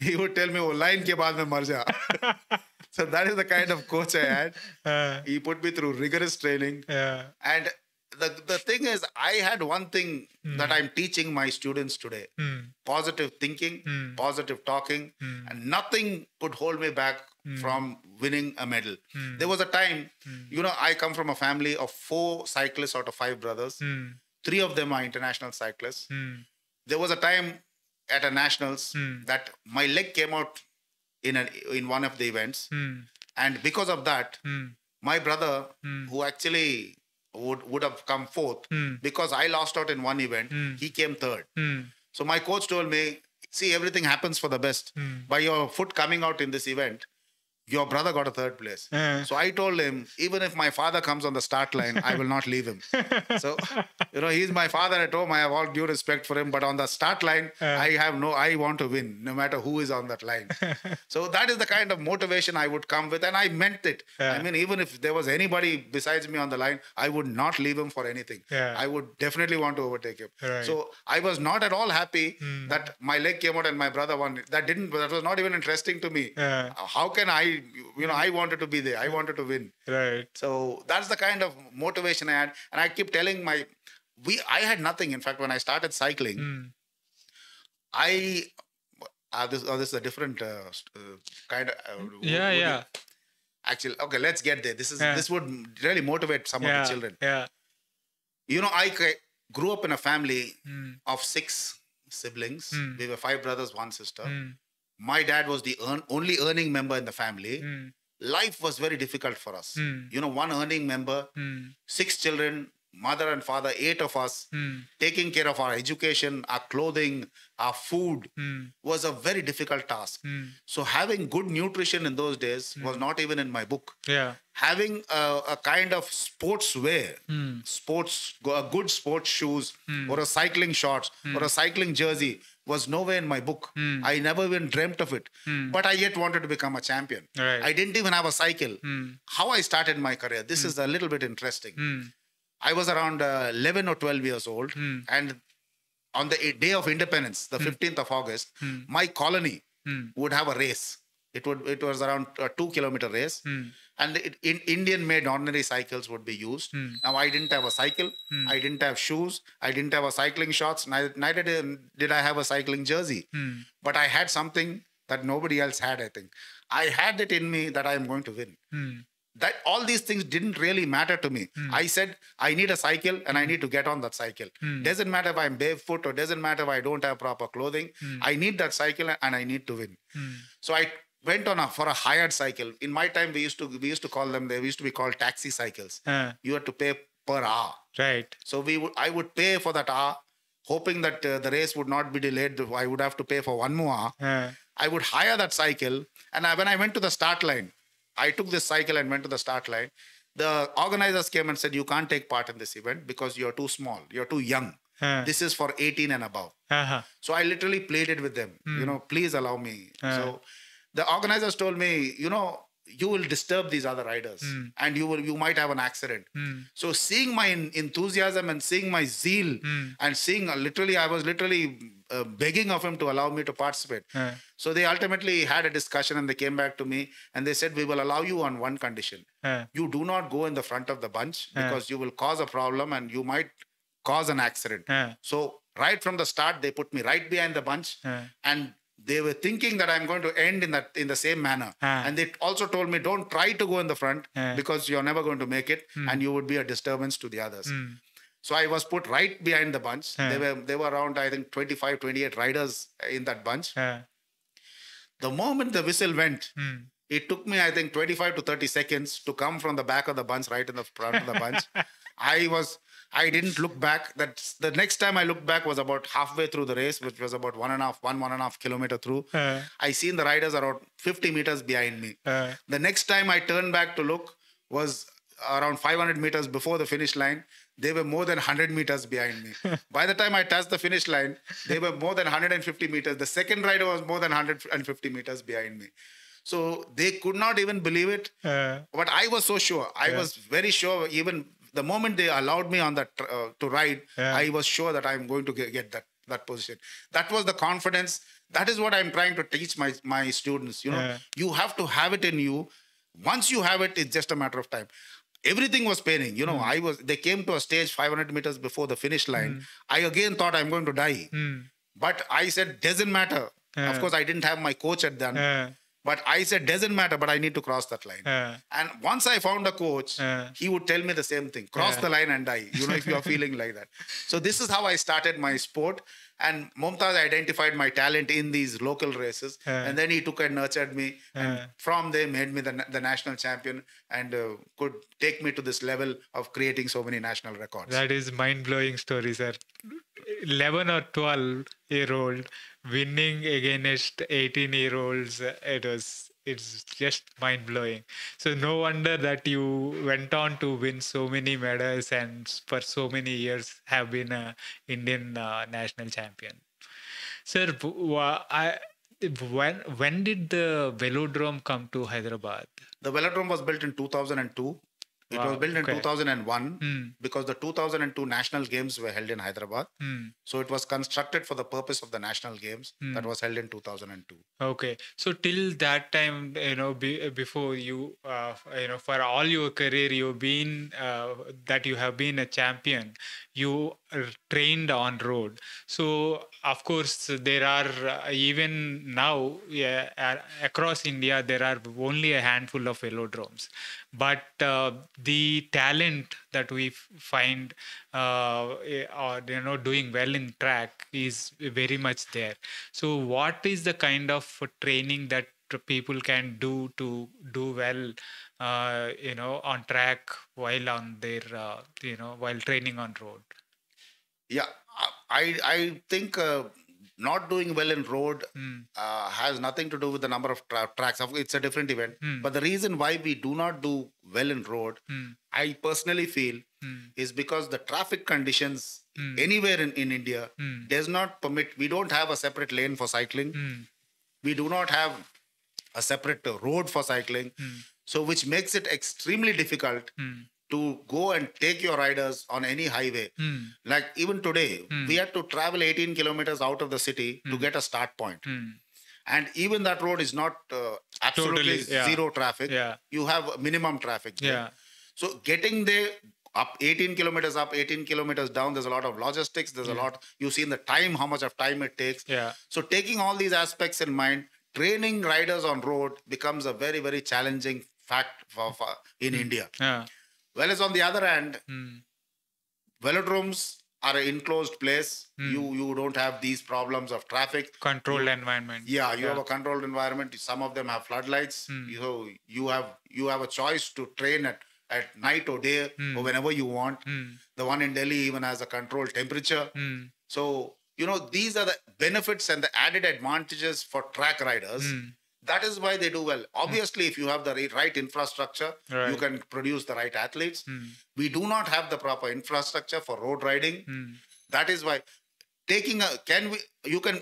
he would tell me, oh, line ke baad mein mar ja. so that is the kind of coach I had. Uh, He put me through rigorous training. yeah. And the, the thing is, I had one thing that I'm teaching my students today Hmm. positive thinking, Mm. positive talking, and nothing could hold me back from winning a medal. There was a time, you know, I come from a family of four cyclists out of five brothers. Hmm. Three of them are international cyclists. Hmm. There was a time at a nationals Mm. that my leg came out in an in one of the events, Hmm. and because of that, Hmm. my brother Mm. who actually would would have come fourth Hmm. because I lost out in one event, Mm. he came third. Hmm. So my coach told me, see, everything happens for the best. Mm. By your foot coming out in this event, your brother got a third place. So I told him, even if my father comes on the start line, I will not leave him. so, you know, he's my father at home. I have all due respect for him. But on the start line. I have no, I want to win, no matter who is on that line. so that is the kind of motivation I would come with. And I meant it. Yeah. I mean, even if there was anybody besides me on the line, I would not leave him for anything. I would definitely want to overtake him. Right. So I was not at all happy Hmm. that my leg came out and my brother won. That didn't. That was not even interesting to me. How can I? You know, I wanted to be there. I wanted to win. Right. So that's the kind of motivation I had, and I keep telling my. We. I had nothing. In fact, when I started cycling, Hmm. I. Uh, this, oh, this is a different uh, uh, kind of. Uh, would- Yeah. would you- Yeah. Actually, okay. Let's get there. This is. Yeah. This would really motivate some Yeah. of the children. Yeah. You know, I grew up in a family Hmm. of six siblings. Mm. We were five brothers, one sister. Hmm. My dad was the earn, only earning member in the family. Hmm. Life was very difficult for us. Mm. You know, one earning member, Hmm. six children, mother and father, eight of us, Hmm. taking care of our education, our clothing, our food Hmm. was a very difficult task. Hmm. So, having good nutrition in those days was not even in my book. Yeah. Having a, a kind of sports wear, sports, a good sports shoes, or a cycling shorts, or a cycling jersey was nowhere in my book. I never even dreamt of it. But I yet wanted to become a champion. Right. I didn't even have a cycle. Hmm. How I started my career, this is a little bit interesting. Hmm. I was around uh, 11 or 12 years old, Hmm. and on the day of independence, the 15th of August, Hmm. my colony Hmm. would have a race. It would it was around a two kilometer race, Hmm. and it, in Indian made ordinary cycles would be used. Hmm. Now I didn't have a cycle, I didn't have shoes, I didn't have a cycling shorts, neither, neither did, I have a cycling jersey. Hmm. But I had something that nobody else had. I think I had it in me that I am going to win Hmm. that all these things didn't really matter to me. I said I need a cycle and I need to get on that cycle. Doesn't matter if I'm barefoot or doesn't matter if I don't have proper clothing. I need that cycle and I need to win. Hmm. So I went on a, for a hired cycle. In my time, we used to we used to call them they used to be called taxi cycles. Uh, You had to pay per hour. right. So we would I would pay for that hour, hoping that uh, the race would not be delayed. I would have to pay for one more hour. Uh, I would hire that cycle. And I, when I went to the start line, I took this cycle and went to the start line. The organizers came and said, You can't take part in this event because you're too small, you're too young. uh, This is for 18 and above. uh-huh. So I literally played it with them, you know, please allow me. Uh. So the organizers told me, you know, you will disturb these other riders and you will you might have an accident. Hmm. So seeing my enthusiasm and seeing my zeal Hmm. and seeing uh, literally I was literally uh, begging of him to allow me to participate. Uh, So they ultimately had a discussion and they came back to me and they said, We will allow you on one condition. uh, You do not go in the front of the bunch Uh. because you will cause a problem and you might cause an accident. So right from the start, they put me right behind the bunch and they were thinking that I'm going to end in that in the same manner. Ah. And they also told me, don't try to go in the front Ah. because you're never going to make it and you would be a disturbance to the others. Hmm. So I was put right behind the bunch. Ah. There were they were around I think 25, 28 riders in that bunch. The moment the whistle went, hmm. it took me I think 25 to 30 seconds to come from the back of the bunch right in the front of the bunch. I was I didn't look back. That the next time I looked back was about halfway through the race, which was about one and a half, one one and a half kilometer through. Uh. I seen the riders around 50 meters behind me. Uh. The next time I turned back to look was around 500 meters before the finish line. They were more than 100 meters behind me. By the time I touched the finish line, they were more than 150 meters. The second rider was more than 150 meters behind me. So they could not even believe it. Uh. But I was so sure. I Yeah. was very sure. Even the moment they allowed me on that uh, to ride, Yeah. I was sure that I'm going to get, get that that position. That was the confidence. That is what I'm trying to teach my my students. You know, Yeah. you have to have it in you. Once you have it, it's just a matter of time. Everything was paining. You know, Hmm. I was. They came to a stage 500 meters before the finish line. I again thought I'm going to die. Hmm. But I said, doesn't matter. Yeah. Of course, I didn't have my coach at then. But I said, doesn't matter, but I need to cross that line. Uh. And once I found a coach, Yeah. he would tell me the same thing cross Yeah. the line and die, you know, if you're feeling like that. So, this is how I started my sport. And Mumtaz identified my talent in these local races. Yeah. And then he took and nurtured me. Yeah. And from there, made me the, the national champion and uh, could take me to this level of creating so many national records. That is mind blowing story, sir. 11 or 12 year old winning against 18 year olds. It was, it's just mind blowing. So, no wonder that you went on to win so many medals and for so many years have been a Indian uh, national champion. Sir, I, when when did the velodrome come to Hyderabad? The velodrome was built in 2002. It Wow, was built in okay. 2001 Hmm. because the 2002 national games were held in Hyderabad. Hmm. So it was constructed for the purpose of the national games Hmm. that was held in 2002. Okay, so till that time, you know, be, before you, uh, you know, for all your career, you've been uh, that you have been a champion. You trained on road, so of course there are uh, even now, yeah, a- across India there are only a handful of velodromes, but uh, the talent that we find, uh, eh, or you know, doing well in track is very much there. So, what is the kind of training that people can do to do well, uh, you know, on track while on their, uh, you know, while training on road? Yeah, I I think uh, not doing well in road Hmm. uh, has nothing to do with the number of tra- tracks. It's a different event. Hmm. But the reason why we do not do well in road, Hmm. I personally feel, Hmm. is because the traffic conditions Hmm. anywhere in, in India Hmm. does not permit. We don't have a separate lane for cycling. We do not have a separate uh, road for cycling. So, which makes it extremely difficult. To go and take your riders on any highway. Hmm. Like even today, Hmm. we had to travel 18 kilometers out of the city to get a start point. Hmm. And even that road is not uh, absolutely Totally, yeah. zero traffic. Yeah. You have minimum traffic. there. Yeah. So getting there up 18 kilometers up, 18 kilometers down, there's a lot of logistics. There's a lot, you've seen the time, how much of time it takes. Yeah. So taking all these aspects in mind, training riders on road becomes a very, very challenging fact for, for in India. Yeah. Whereas on the other hand, Hmm. velodromes are an enclosed place. Hmm. You you don't have these problems of traffic. Controlled environment. Yeah, you have a controlled environment. Some of them have floodlights. Hmm. So you have you have a choice to train at at night or day Hmm. or whenever you want. Hmm. The one in Delhi even has a controlled temperature. Hmm. So you know these are the benefits and the added advantages for track riders. Hmm. That is why they do well. Obviously, if you have the right infrastructure, you can produce the right athletes. Hmm. We do not have the proper infrastructure for road riding. Hmm. That is why taking a can we you can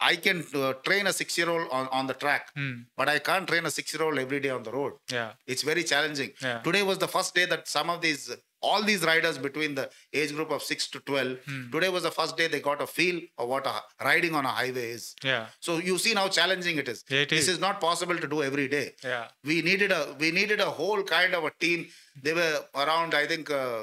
I can uh, train a six year old on, on the track, Hmm. but I can't train a six year old every day on the road. Yeah. It's very challenging. Yeah. Today was the first day that some of these all these riders between the age group of 6 to 12 Hmm. today was the first day they got a feel of what a riding on a highway is Yeah. so you see how challenging it is It this is. is not possible to do every day Yeah. we needed a we needed a whole kind of a team they were around i think uh,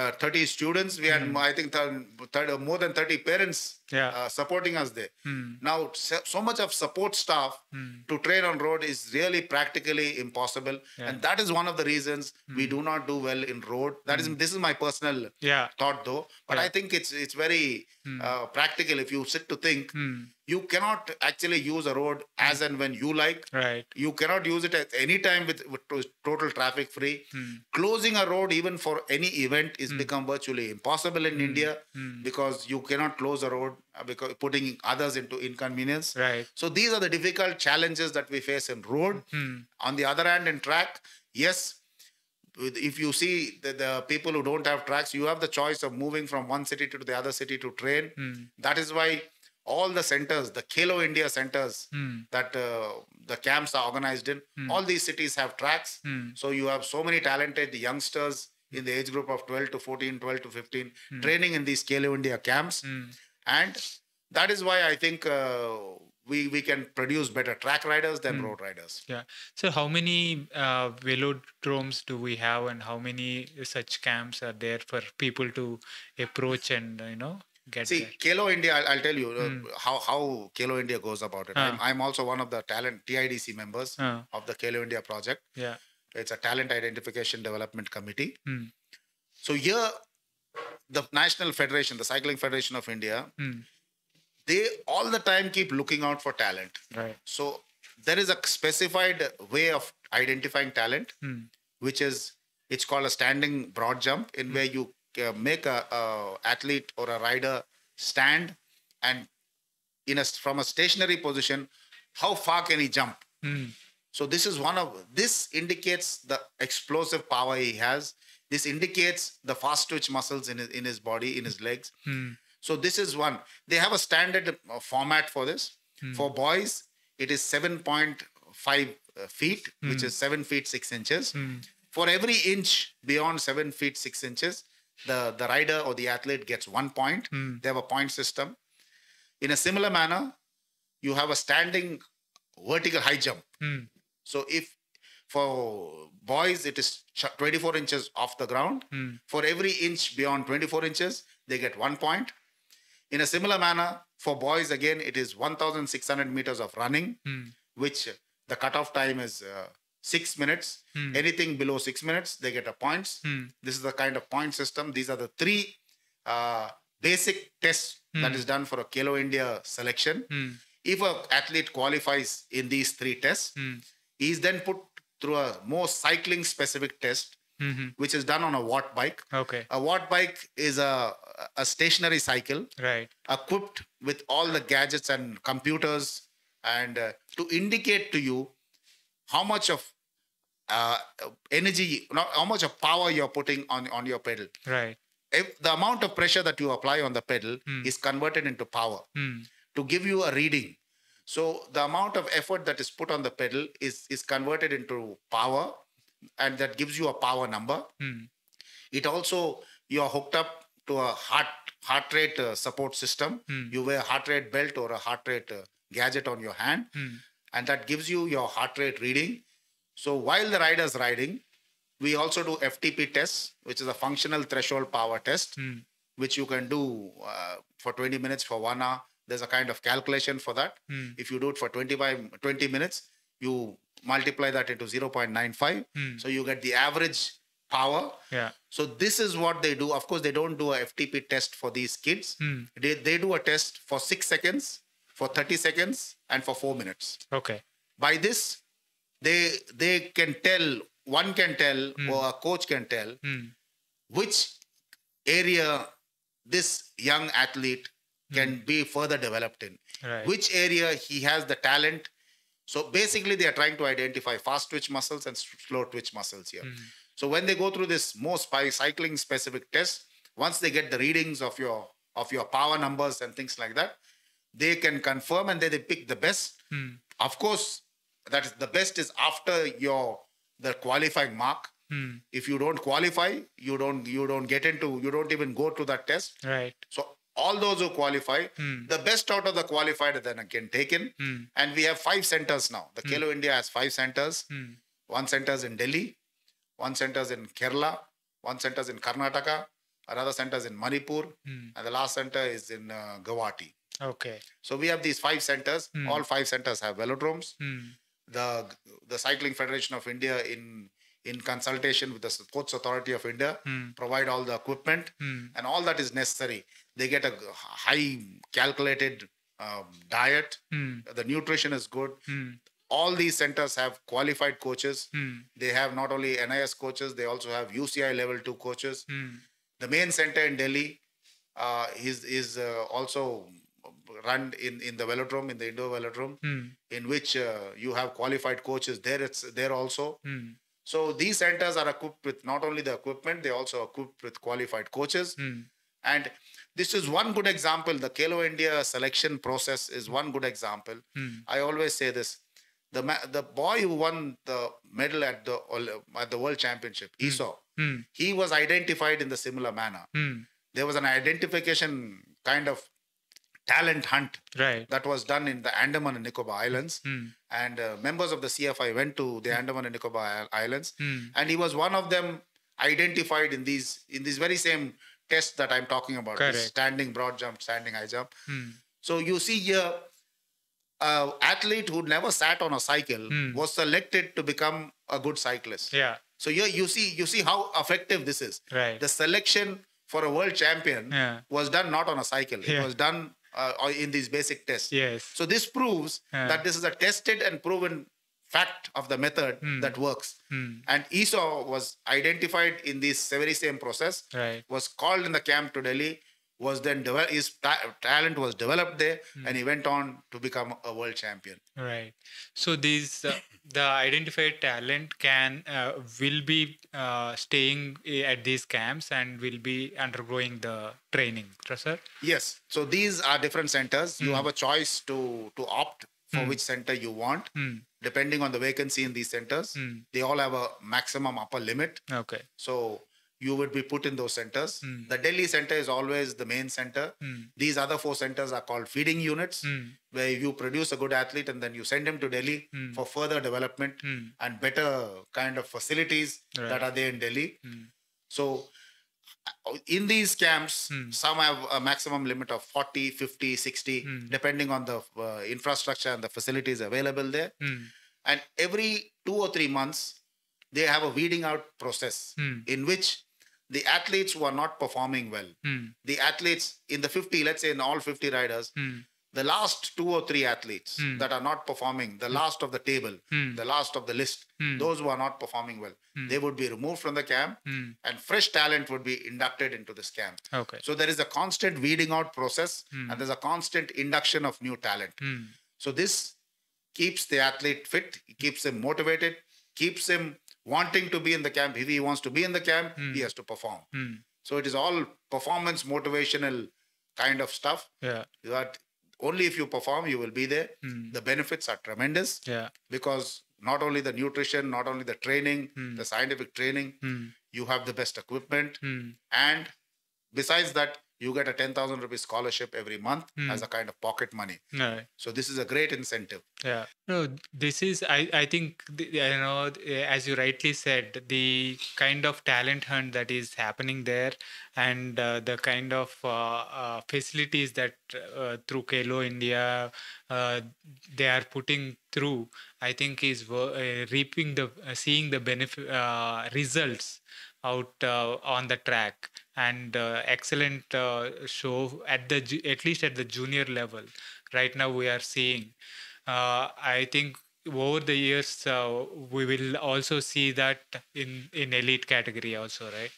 uh, 30 students we had Hmm. i think th- thir- more than 30 parents Yeah. uh, supporting us there. Hmm. Now, so, much of support staff hmm. to train on road is really practically impossible, Yeah. and that is one of the reasons we hmm. do not do well in road. That is, hmm. this is my personal Yeah. thought, though. But. I think it's it's very uh, practical if you sit to think. Hmm. You cannot actually use a road as and when you like. Right. You cannot use it at any time with, with total traffic free. Closing a road even for any event is become virtually impossible in India because you cannot close a road Uh, because putting others into inconvenience. Right. So these are the difficult challenges that we face in road. Hmm. On the other hand, in track, yes, if you see the, the people who don't have tracks, you have the choice of moving from one city to the other city to train. Hmm. That is why all the centers, the Khelo India centers hmm. that uh, the camps are organized in, all these cities have tracks. So you have so many talented youngsters in the age group of 12 to 14, 12 to 15, training in these Khelo India camps. And that is why I think uh, we, we can produce better track riders than road riders. Yeah. So how many uh, velodromes do we have, and how many such camps are there for people to approach and uh, you know get See? Khelo India, I'll, I'll tell you uh, how, how Khelo India goes about it. I'm, Ah. I'm also one of the talent TIDC members of the Khelo India project. Yeah. It's a talent identification development committee. Hmm. So here, the National Federation, the Cycling Federation of India, Hmm. they all the time keep looking out for talent. Right. So there is a specified way of identifying talent, Hmm. which is it's called a standing broad jump, in where you uh, make a, a athlete or a rider stand, and in a from a stationary position, how far can he jump? Hmm. So this is one of this indicates the explosive power he has. This indicates the fast twitch muscles in his in his body, in his legs. Hmm. So this is one. They have a standard uh, format for this. For boys, it is 7.5 uh, feet, which is 7 feet 6 inches. For every inch beyond 7 feet 6 inches, the, the rider or the athlete gets one point. They have a point system. In a similar manner, you have a standing vertical high jump. Hmm. So if for boys it is 24 inches off the ground, hmm. for every inch beyond 24 inches, they get one point. In a similar manner, for boys again, it is 1,600 meters of running, hmm. which the cutoff time is uh, six minutes. Hmm. Anything below six minutes, they get a points. This is the kind of point system. These are the three uh, basic tests that is done for a Khelo India selection. If an athlete qualifies in these three tests, he is then put through a more cycling specific test, which is done on a watt bike. Okay. A watt bike is a, a stationary cycle Right. equipped with all the gadgets and computers and uh, to indicate to you how much of uh, energy, not how much of power you're putting on, on your pedal. Right. If the amount of pressure that you apply on the pedal is converted into power Hmm. to give you a reading. So the amount of effort that is put on the pedal is, is converted into power and that gives you a power number. Hmm. It also, you are hooked up to a heart, heart rate uh, support system. You wear a heart rate belt or a heart rate uh, gadget on your hand and that gives you your heart rate reading. So while the rider is riding, we also do FTP tests, which is a functional threshold power test, which you can do uh, for 20 minutes for one hour. There's a kind of calculation for that. Hmm. If you do it for 25, 20 minutes, you multiply that into 0.95. Hmm. So you get the average power. Yeah. So this is what they do. Of course, they don't do a FTP test for these kids. Hmm. They, they do a test for six seconds, for 30 seconds, and for four minutes Okay. by this they they can tell one can tell or a coach can tell which area this young athlete can mm-hmm. be further developed in. Right. which area he has the talent? So basically they are trying to identify fast twitch muscles and slow twitch muscles here. Mm-hmm. So when they go through this more cycling specific test once they get the readings of your of your power numbers and things like that they can confirm and then they pick the best. Mm-hmm. Of course that is the best is after your the qualifying mark. If you don't qualify you don't you don't get into you don't even go to that test. Right. so all those who qualify, the best out of the qualified are then again taken. And we have five centers now. The Khelo India has five centers. One center is in Delhi, one center is in Kerala, one center is in Karnataka, another center is in Manipur, and the last center is in uh, Guwahati. Okay. So we have these five centers. Hmm. All five centers have velodromes. Hmm. The the Cycling Federation of India, in in consultation with the Sports Authority of India, Hmm. provide all the equipment Hmm. and all that is necessary. They get a high calculated um, diet. Hmm. The nutrition is good. Hmm. All these centers have qualified coaches. Hmm. They have not only NIS coaches, they also have UCI level two coaches. Hmm. The main center in Delhi uh, is is uh, also run in in the velodrome in the indoor velodrome Hmm. in which uh, you have qualified coaches there it's there also Hmm. so these centers are equipped with not only the equipment they also equipped with qualified coaches and this is one good example the Khelo India selection process is one good example Hmm. I always say this the the boy who won the medal at the at the world championship Esau Hmm. he was identified in the similar manner Hmm. there was an identification kind of talent hunt Right. that was done in the Andaman and Nicobar Islands. Hmm. And uh, members of the CFI went to the Andaman and Nicobar Islands, Hmm. and he was one of them identified in these in these very same tests that I'm talking about: standing broad jump, standing high jump. Hmm. So you see here, an athlete who never sat on a cycle Hmm. was selected to become a good cyclist. Yeah. So here you see you see how effective this is. Right. The selection for a world champion Yeah. was done not on a cycle; it was done uh, in these basic tests. Yes. So this proves Yeah. that this is a tested and proven fact of the method Hmm. that works. Hmm. And Esau was identified in this very same process, Right. was called in the camp to Delhi, was then develop, his ta- talent was developed there, Hmm. and he went on to become a world champion. Right. So these uh, the identified talent can uh, will be uh, staying eh, at these camps and will be undergoing the training, sir. Yes. So these are different centers. You Hmm. have a choice to to opt for which center you want, Hmm. Depending on the vacancy in these centers. Hmm. They all have a maximum upper limit. Okay. So you would be put in those centers. Mm. The Delhi center is always the main center. Hmm. These other four centers are called feeding units, Hmm. where you produce a good athlete and then you send him to Delhi Mm. for further development Hmm. and better kind of facilities Right. that are there in Delhi. Hmm. So in these camps, Mm. some have a maximum limit of 40, 50, 60, Mm. depending on the uh, infrastructure and the facilities available there. Hmm. And every two or three months, they have a weeding out process Hmm. in which the athletes who are not performing well, Hmm. the athletes in the 50, let's say in all 50 riders, Hmm. The last two or three athletes Hmm. that are not performing, the last of the table, Hmm. the last of the list, Hmm. those who are not performing well, they would be removed from the camp Hmm. and fresh talent would be inducted into this camp. Okay. So there is a constant weeding out process Hmm. and there's a constant induction of new talent. Hmm. So this keeps the athlete fit, keeps him motivated, keeps him wanting to be in the camp. If he wants to be in the camp, he has to perform. Hmm. So it is all performance motivational kind of stuff. Yeah. That only if you perform, you will be there. Hmm. The benefits are tremendous Yeah. because not only the nutrition, not only the training, Hmm. the scientific training, Hmm. you have the best equipment, Hmm. and besides that, you get a 10,000 rupees scholarship every month Hmm. as a kind of pocket money. Right. So this is a great incentive. Yeah. No, this is I I think you know as you rightly said the kind of talent hunt that is happening there and uh, the kind of uh, uh, facilities that uh, through Khelo India uh, they are putting through I think is uh, reaping the uh, seeing the benefit uh, results out uh, on the track and uh, excellent uh, show at the at least at the junior level right now we are seeing uh, i think over the years uh, we will also see that in in elite category also right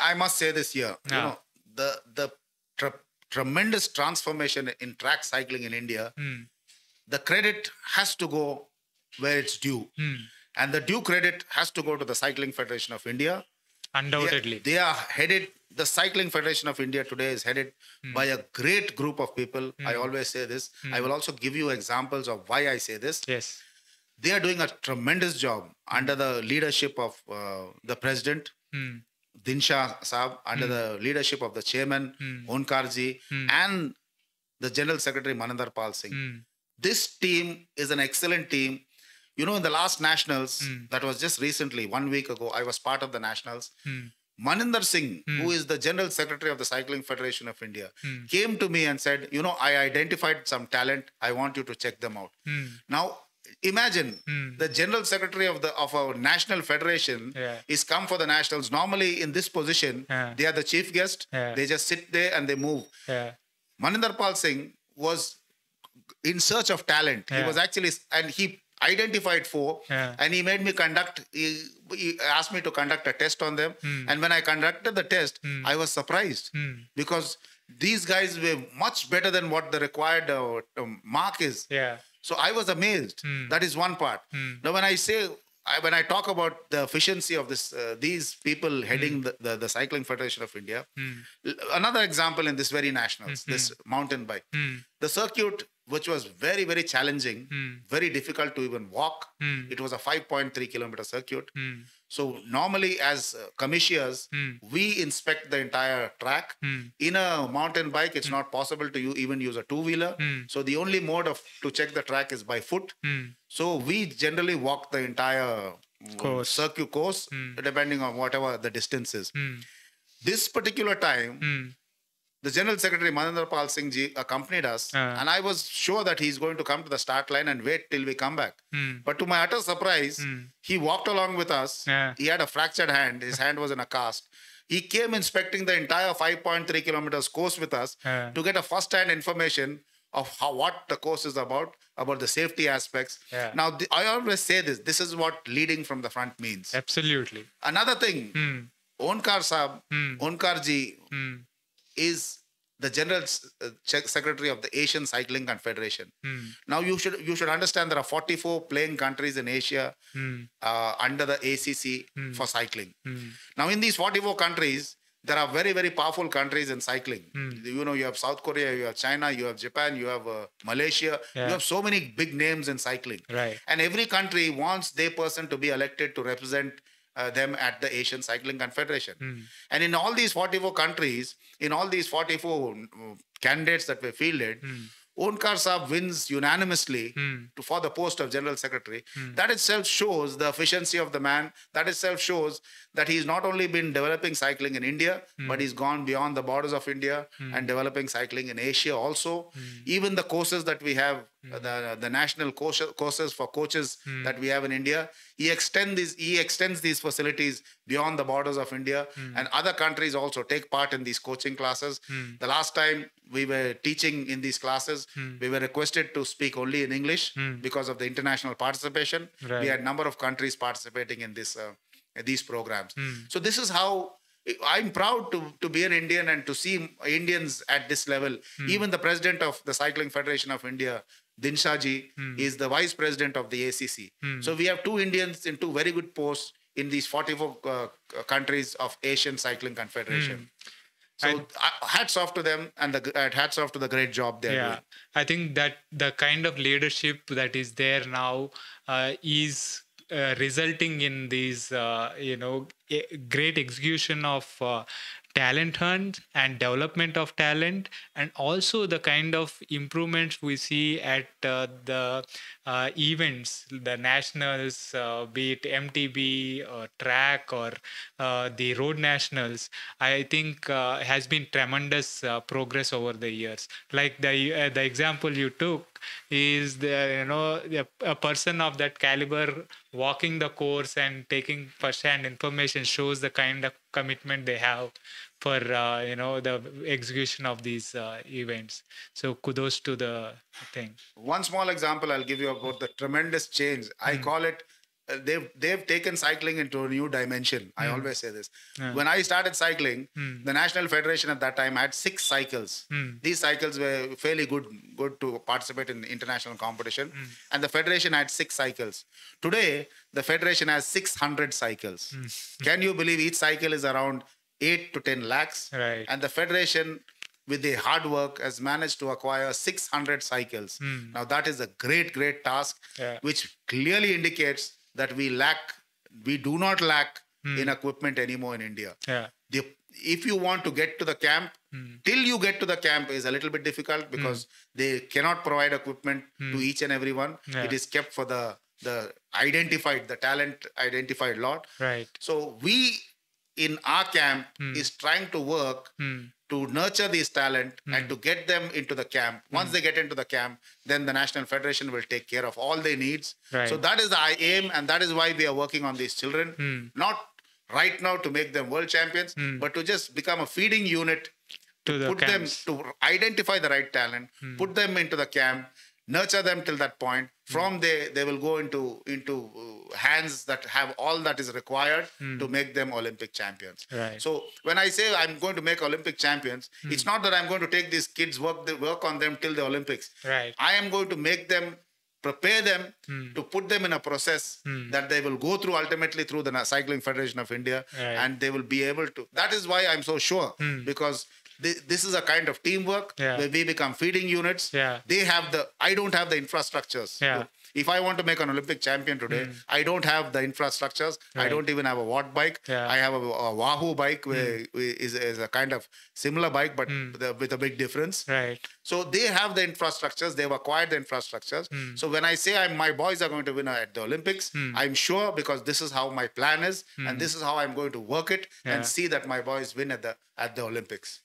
I must say this here, you know, the the tre- tremendous transformation in track cycling in India, Hmm. the credit has to go where it's due. Hmm. And the due credit has to go to the Cycling Federation of India. They- undoubtedly They are headed, the Cycling Federation of India today is headed Hmm. by a great group of people. I always say this. I will also give you examples of why I say this. yes They are doing a tremendous job under the leadership of uh, the president, Hmm. Dinsha Saab, under the leadership of the chairman, Onkarji, and the general secretary, Maninder Pal Singh. Hmm. This team is an excellent team. You know, in the last nationals, Hmm. that was just recently, one week ago, I was part of the nationals. Hmm. Maninder Singh, who is the General Secretary of the Cycling Federation of India, came to me and said, You know, I identified some talent. I want you to check them out. Now, imagine the General Secretary of the of our national federation Yeah. is come for the nationals. Normally, in this position, Yeah. they are the chief guest. Yeah. They just sit there and they move. Yeah. Maninder Pal Singh was in search of talent. He was actually, and he identified four, Yeah. and he made me conduct. He, he asked me to conduct a test on them, hmm. and when I conducted the test, hmm. I was surprised hmm. because these guys were much better than what the required uh, um, mark is. Yeah. So I was amazed. That is one part. Now, when I say, I, when I talk about the efficiency of this, uh, these people heading the, the, the Cycling Federation of India, another example in this very nationals, this mountain bike, the circuit, which was very, very challenging, hmm. very difficult to even walk. Hmm. It was a 5.3 kilometer circuit. Hmm. So normally, as uh, commissioners, we inspect the entire track. In a mountain bike, it's not possible to u- even use a two wheeler. So the only mode of to check the track is by foot. So we generally walk the entire uh, Course. circuit course, depending on whatever the distance is. This particular time, the General Secretary Maninder Pal Singh ji accompanied us, Uh. and I was sure that he's going to come to the start line and wait till we come back. But to my utter surprise, he walked along with us. Yeah. He had a fractured hand; his hand was in a cast. He came inspecting the entire 5.3 kilometers course with us Yeah. to get a first-hand information of how what the course is about, about the safety aspects. Yeah. Now, th- I always say this: this is what leading from the front means. Absolutely. Another thing, Hmm. Onkar Saab, Onkar ji Hmm. Is the general uh, secretary of the Asian Cycling Confederation. Hmm. Now you should you should understand there are 44 playing countries in Asia Hmm. uh, under the ACC for cycling. Now in these 44 countries, there are very very powerful countries in cycling. Hmm. You know you have South Korea, you have China, you have Japan, you have uh, Malaysia. Yeah. You have so many big names in cycling. Right. And every country wants their person to be elected to represent uh, them at the Asian Cycling Confederation. Hmm. And in all these 44 countries, in all these 44 uh, candidates that were fielded, Hmm. Onkar Saab wins unanimously to, for the post of General Secretary. That itself shows the efficiency of the man. That itself shows that he's not only been developing cycling in India, but he's gone beyond the borders of India and developing cycling in Asia also. Even the courses that we have, uh, the, the national course, courses for coaches hmm. that we have in India, he extend these he extends these facilities beyond the borders of India, hmm. and other countries also take part in these coaching classes. The last time we were teaching in these classes, we were requested to speak only in English because of the international participation. Right. We had number of countries participating in this uh, these programs. So this is how. I'm proud to, to be an Indian and to see Indians at this level. Even the president of the Cycling Federation of India, Dinshaji, is the vice president of the ACC. So we have two Indians in two very good posts in these 44 uh, countries of Asian Cycling Confederation. So And- uh, hats off to them and the uh, hats off to the great job they're yeah doing. i think that the kind of leadership that is there now uh, is uh, resulting in these uh, you know a great execution of uh, talent hunt and development of talent and also the kind of improvements we see at uh, the uh, events the nationals uh, be it mtb or track or uh, the road nationals i think uh, has been tremendous uh, progress over the years. Like the the example you took is the you know a, a person of that caliber walking the course and taking first-hand information shows the kind of commitment they have for uh, you know the execution of these uh, events so kudos to the thing One small example I'll give you about the tremendous change. I call it. Uh, they've they've taken cycling into a new dimension. I always say this. When I started cycling, the National Federation at that time had six cycles. These cycles were fairly good good to participate in international competition, and the federation had six cycles. Today, the federation has 600 cycles. Can you believe each cycle is around eight to ten lakhs? Right. And the federation with the hard work has managed to acquire 600 cycles. Hmm. Now that is a great great task Yeah. which clearly indicates that we lack we do not lack hmm. in equipment anymore in india. Yeah. The, if you want to get to the camp hmm. till you get to the camp is a little bit difficult because they cannot provide equipment to each and every one. Yeah. it is kept for the the identified the talent identified lot. Right. So we in our camp hmm. is trying to work hmm. to nurture these talent hmm. and to get them into the camp. Once they get into the camp, then the national federation will take care of all their needs. Right. So that is the aim, and that is why we are working on these children. Not right now to make them world champions, but to just become a feeding unit to the put camps. them to identify the right talent, put them into the camp, nurture them till that point. From hmm. there, they will go into into uh, hands that have all that is required hmm. to make them Olympic champions. Right. So when I say I'm going to make Olympic champions, hmm. it's not that I'm going to take these kids work the, work on them till the Olympics. Right. I am going to make them prepare them to put them in a process that they will go through ultimately through the cycling federation of india Right. and they will be able to that is why i'm so sure because thi- this is a kind of teamwork Yeah. where we become feeding units Yeah. they have the i don't have the infrastructures Yeah. if i want to make an olympic champion today i don't have the infrastructures i don't even have a watt bike Yeah. i have a, a wahoo bike where is, is a kind of similar bike but the, with a big difference Right. so they have the infrastructures, they've acquired the infrastructures. Hmm. So when I say I'm, my boys are going to win at the Olympics, I'm sure because this is how my plan is and this is how I'm going to work it Hmm. Yeah. and see that my boys win at the at the Olympics.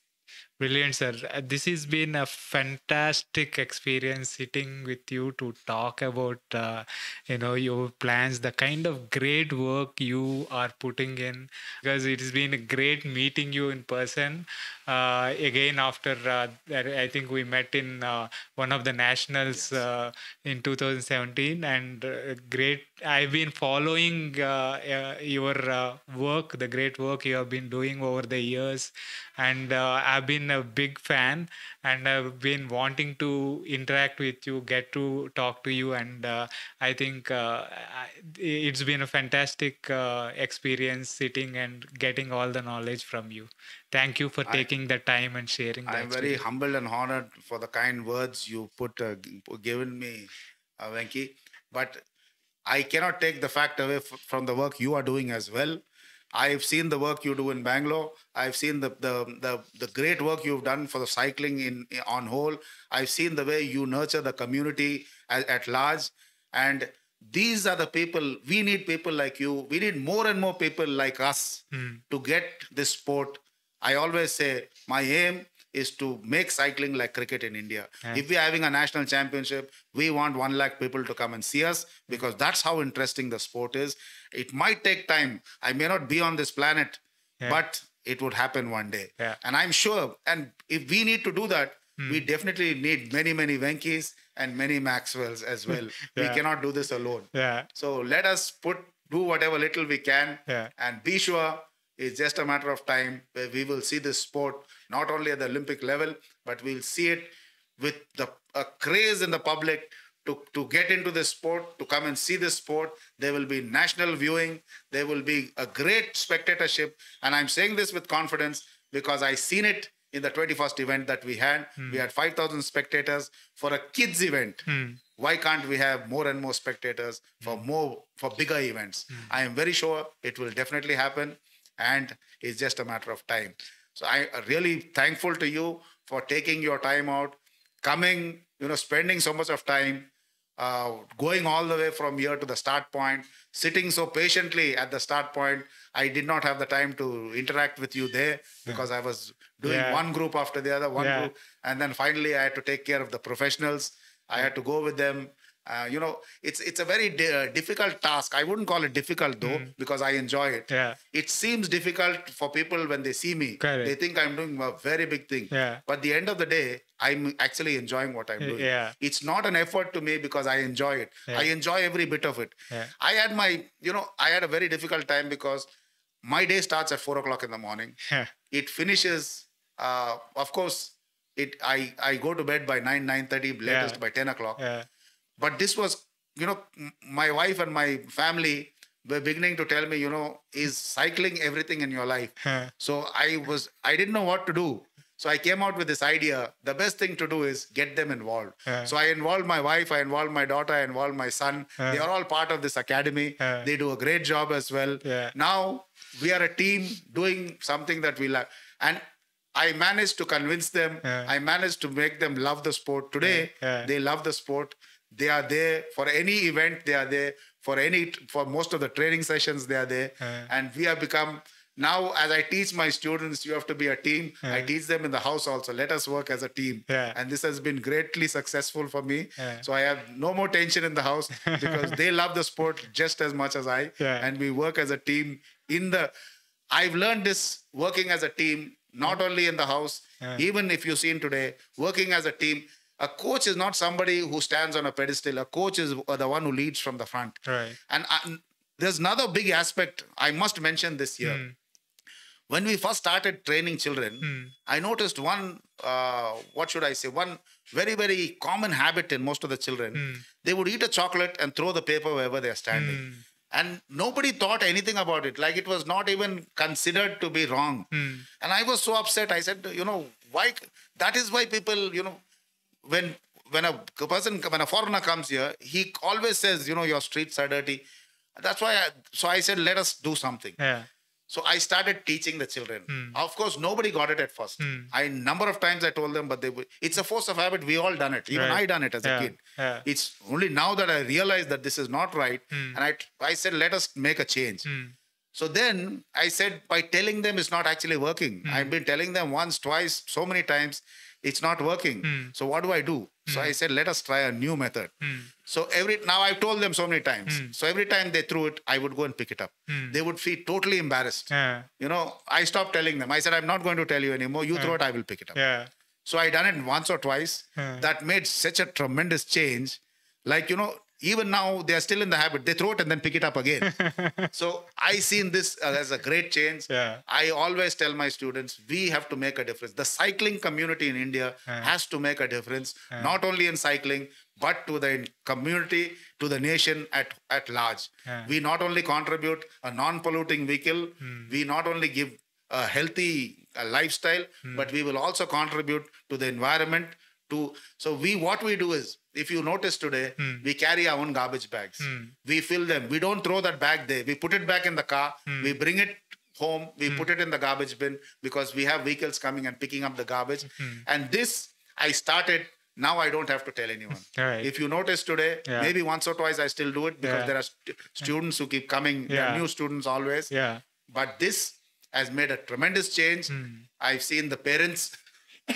Brilliant, sir. Uh, This has been a fantastic experience sitting with you to talk about, uh, you know, your plans, the kind of great work you are putting in. Because it has been a great meeting you in person. Uh, again, after uh, I think we met in uh, one of the nationals uh, in 2017, and uh, great. I've been following uh, uh, your uh, work, the great work you have been doing over the years, and uh, I've been a big fan, and I've been wanting to interact with you, get to talk to you, and uh, I think uh, it's been a fantastic uh, experience sitting and getting all the knowledge from you. Thank you for taking the time and sharing. I'm very humbled and honored for the kind words you put uh, given me, uh, Venky. But I cannot take the fact away from the work you are doing as well. I've seen the work you do in Bangalore. I've seen the the the, the great work you've done for the cycling in, on whole. I've seen the way you nurture the community at, at large, and these are the people we need. People like you. We need more and more people like us to get this sport I always say my aim is to make cycling like cricket in India. If we're having a national championship, we want one lakh people to come and see us because that's how interesting the sport is. It might take time. I may not be on this planet, but it would happen one day. Yeah. And I'm sure, and if we need to do that, hmm. we definitely need many, many Venkys and many Maxwells as well. We cannot do this alone. Yeah. So let us put do whatever little we can Yeah. and be sure it's just a matter of time where we will see this sport not only at the Olympic level, but we'll see it with the a craze in the public to, to get into this sport, to come and see this sport. There will be national viewing, there will be a great spectatorship. And I'm saying this with confidence because I seen it in the 21st event that we had. Hmm. We had 5,000 spectators for a kids event. Hmm. Why can't we have more and more spectators for hmm. more for bigger events? I am very sure it will definitely happen and it's just a matter of time. So i am really thankful to you for taking your time out coming you know spending so much of time uh, going all the way from here to the start point sitting so patiently at the start point. I did not have the time to interact with you there because i was doing Yeah. one group after the other one Yeah. group. And then finally i had to take care of the professionals. I had to go with them uh, you know it's it's a very di- uh, difficult task i wouldn't call it difficult though because i enjoy it. Yeah. it seems difficult for people when they see me Correct. they think i'm doing a very big thing Yeah. but the end of the day i'm actually enjoying what i'm doing Yeah. it's not an effort to me because i enjoy it Yeah. i enjoy every bit of it Yeah. i had my you know i had a very difficult time because my day starts at four o'clock in the morning Yeah. it finishes uh, of course it i i go to bed by 9 nine thirty, latest Yeah. by 10 o'clock Yeah. But this was you know my wife and my family were beginning to tell me you know is cycling everything in your life? Huh. so i was i didn't know what to do. So i came out with this idea. The best thing to do is get them involved. Yeah. so i involved my wife i involved my daughter i involved my son. They are all part of this academy. Yeah. they do a great job as well. Yeah. now we are a team doing something that we love. And i managed to convince them. Yeah. i managed to make them love the sport. Today Yeah. they love the sport they are there for any event they are there for any for most of the training sessions they are there Yeah. and we have become now as I teach my students, you have to be a team. I teach them in the house also. Let us work as a team. Yeah. And this has been greatly successful for me. Yeah. So I have no more tension in the house because they love the sport just as much as I. Yeah. And we work as a team in the I've learned this working as a team, not only in the house, Yeah. even if you've seen today, working as a team. A coach is not somebody who stands on a pedestal. A coach is the one who leads from the front. Right. And I, there's another big aspect I must mention this year. Hmm. When we first started training children, Hmm. I noticed one, uh, what should I say, one very, very common habit in most of the children. Hmm. They would eat a chocolate and throw the paper wherever they're standing. And nobody thought anything about it. Like it was not even considered to be wrong. Hmm. And I was so upset. I said, you know, why? That is why people, you know, when when a person when a foreigner comes here he always says you know your streets are dirty that's why I, so i said let us do something Yeah. so i started teaching the children Hmm. of course nobody got it at first i number of times i told them but they it's a force of habit we all done it even Right. i done it as Yeah. a kid Yeah. it's only now that i realize that this is not right and i i said let us make a change Hmm. so then I said, by telling them it's not actually working. Hmm. I've been telling them once, twice, so many times, it's not working. Hmm. So what do I do? So I said, let us try a new method. So every now I've told them so many times. Hmm. So every time they threw it, I would go and pick it up. They would feel totally embarrassed. Yeah. You know, I stopped telling them. I said, I'm not going to tell you anymore. You throw it, I will pick it up. Yeah. So I done it once or twice. Yeah. That made such a tremendous change. Like, you know, even now they are still in the habit. They throw it and then pick it up again. so I seen this uh, as a great change. Yeah. I always tell my students, we have to make a difference. The cycling community in India has to make a difference, not only in cycling, but to the community, to the nation at, at large. Yeah. We not only contribute a non-polluting vehicle, Hmm. we not only give a healthy uh, lifestyle, Hmm. but we will also contribute to the environment. To so we what we do is, if you notice today, Hmm. we carry our own garbage bags. We fill them. We don't throw that bag there. We put it back in the car. Hmm. We bring it home. We put it in the garbage bin because we have vehicles coming and picking up the garbage. Hmm. And this I started. Now I don't have to tell anyone. Right. If you notice today, Yeah. maybe once or twice I still do it because Yeah. there are st- students who keep coming. Yeah. new students always. Yeah. But this has made a tremendous change. Hmm. I've seen the parents,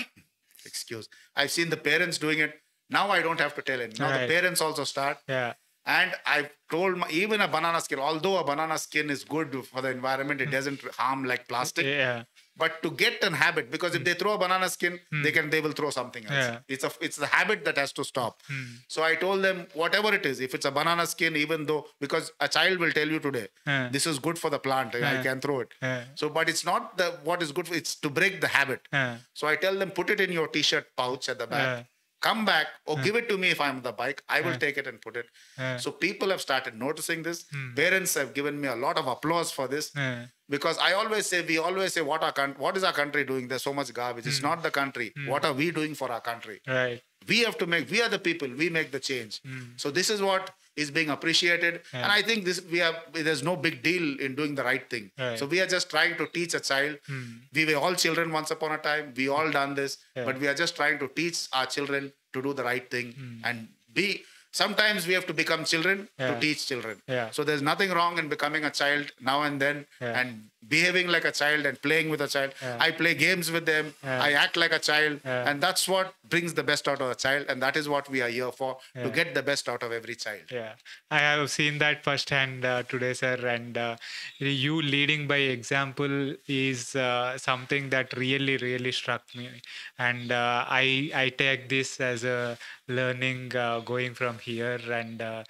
excuse, I've seen the parents doing it. Now I don't have to tell it. Now Right. the parents also start. Yeah. And I've told my, even a banana skin, although a banana skin is good for the environment, it doesn't harm like plastic. Yeah. But to get an habit, because if they throw a banana skin, they can they will throw something else. Yeah. It's a it's the habit that has to stop. Hmm. So I told them whatever it is, if it's a banana skin, even though because a child will tell you today, Yeah. this is good for the plant, I can throw it. Yeah. So, but it's not the what is good for it's to break the habit. Yeah. So I tell them put it in your t-shirt pouch at the back. Yeah. Come back or give it to me if I'm on the bike. I will take it and put it. Yeah. So people have started noticing this. Hmm. Parents have given me a lot of applause for this Yeah. because I always say we always say what our what is our country doing? There's so much garbage. It's hmm. not the country. Hmm. What are we doing for our country? Right. We have to make. We are the people. We make the change. So this is what is being appreciated, Yeah. and I think this we have. There's no big deal in doing the right thing. Right. So we are just trying to teach a child. Hmm. We were all children once upon a time. We all done this, Yeah. but we are just trying to teach our children to do the right thing hmm. and be. Sometimes we have to become children Yeah. to teach children. Yeah. So there's nothing wrong in becoming a child now and then Yeah. and behaving like a child and playing with a child. Yeah. I play games with them. Yeah. I act like a child. Yeah. And that's what brings the best out of a child. And that is what we are here for to get the best out of every child. Yeah, I have seen that firsthand uh, today, sir. And uh, you leading by example is uh, something that really, really struck me. And uh, I I take this as a learning uh, going from here. And uh,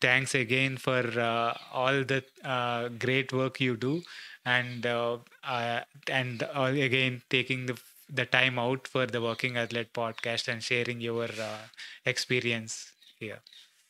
thanks again for uh, all the uh, great work you do, and uh, uh, and uh, again taking the the time out for the Working Athlete podcast and sharing your uh, experience here.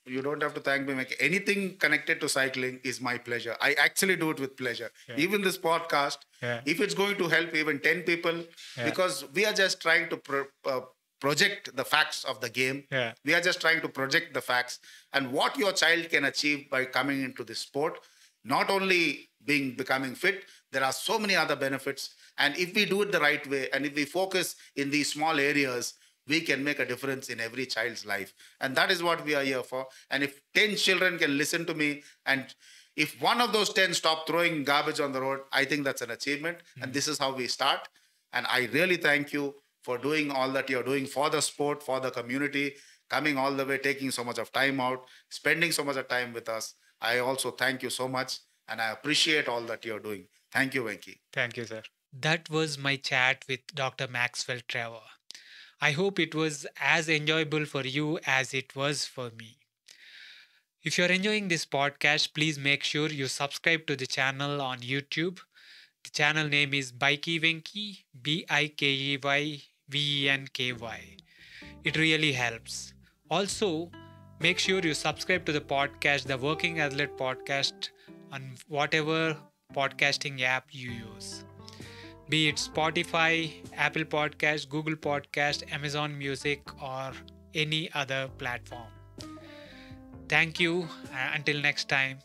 You don't have to thank me. Anything connected to cycling is my pleasure. I actually do it with pleasure. Even this podcast, Yeah. if it's going to help even 10 people, Yeah. because we are just trying to pro- uh, project the facts of the game. Yeah. We are just trying to project the facts and what your child can achieve by coming into this sport. Not only being becoming fit, there are so many other benefits. And if we do it the right way, and if we focus in these small areas, we can make a difference in every child's life. And that is what we are here for. And if 10 children can listen to me and if one of those 10 stop throwing garbage on the road, I think that's an achievement. Mm-hmm. And this is how we start. And I really thank you for doing all that you're doing for the sport, for the community, coming all the way, taking so much of time out, spending so much of time with us. I also thank you so much and I appreciate all that you're doing. Thank you, Venky. Thank you, sir. That was my chat with Dr. Maxwell Trevor. I hope it was as enjoyable for you as it was for me. If you're enjoying this podcast, please make sure you subscribe to the channel on YouTube. The channel name is Bikey Venky, B I K E Y V E N K Y. It really helps. Also, make sure you subscribe to the podcast, the Working Athlete Podcast, on whatever podcasting app you use. Be it Spotify, Apple Podcast, Google Podcast, Amazon Music, or any other platform. Thank you. Until next time,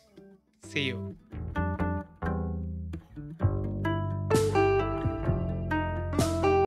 see you.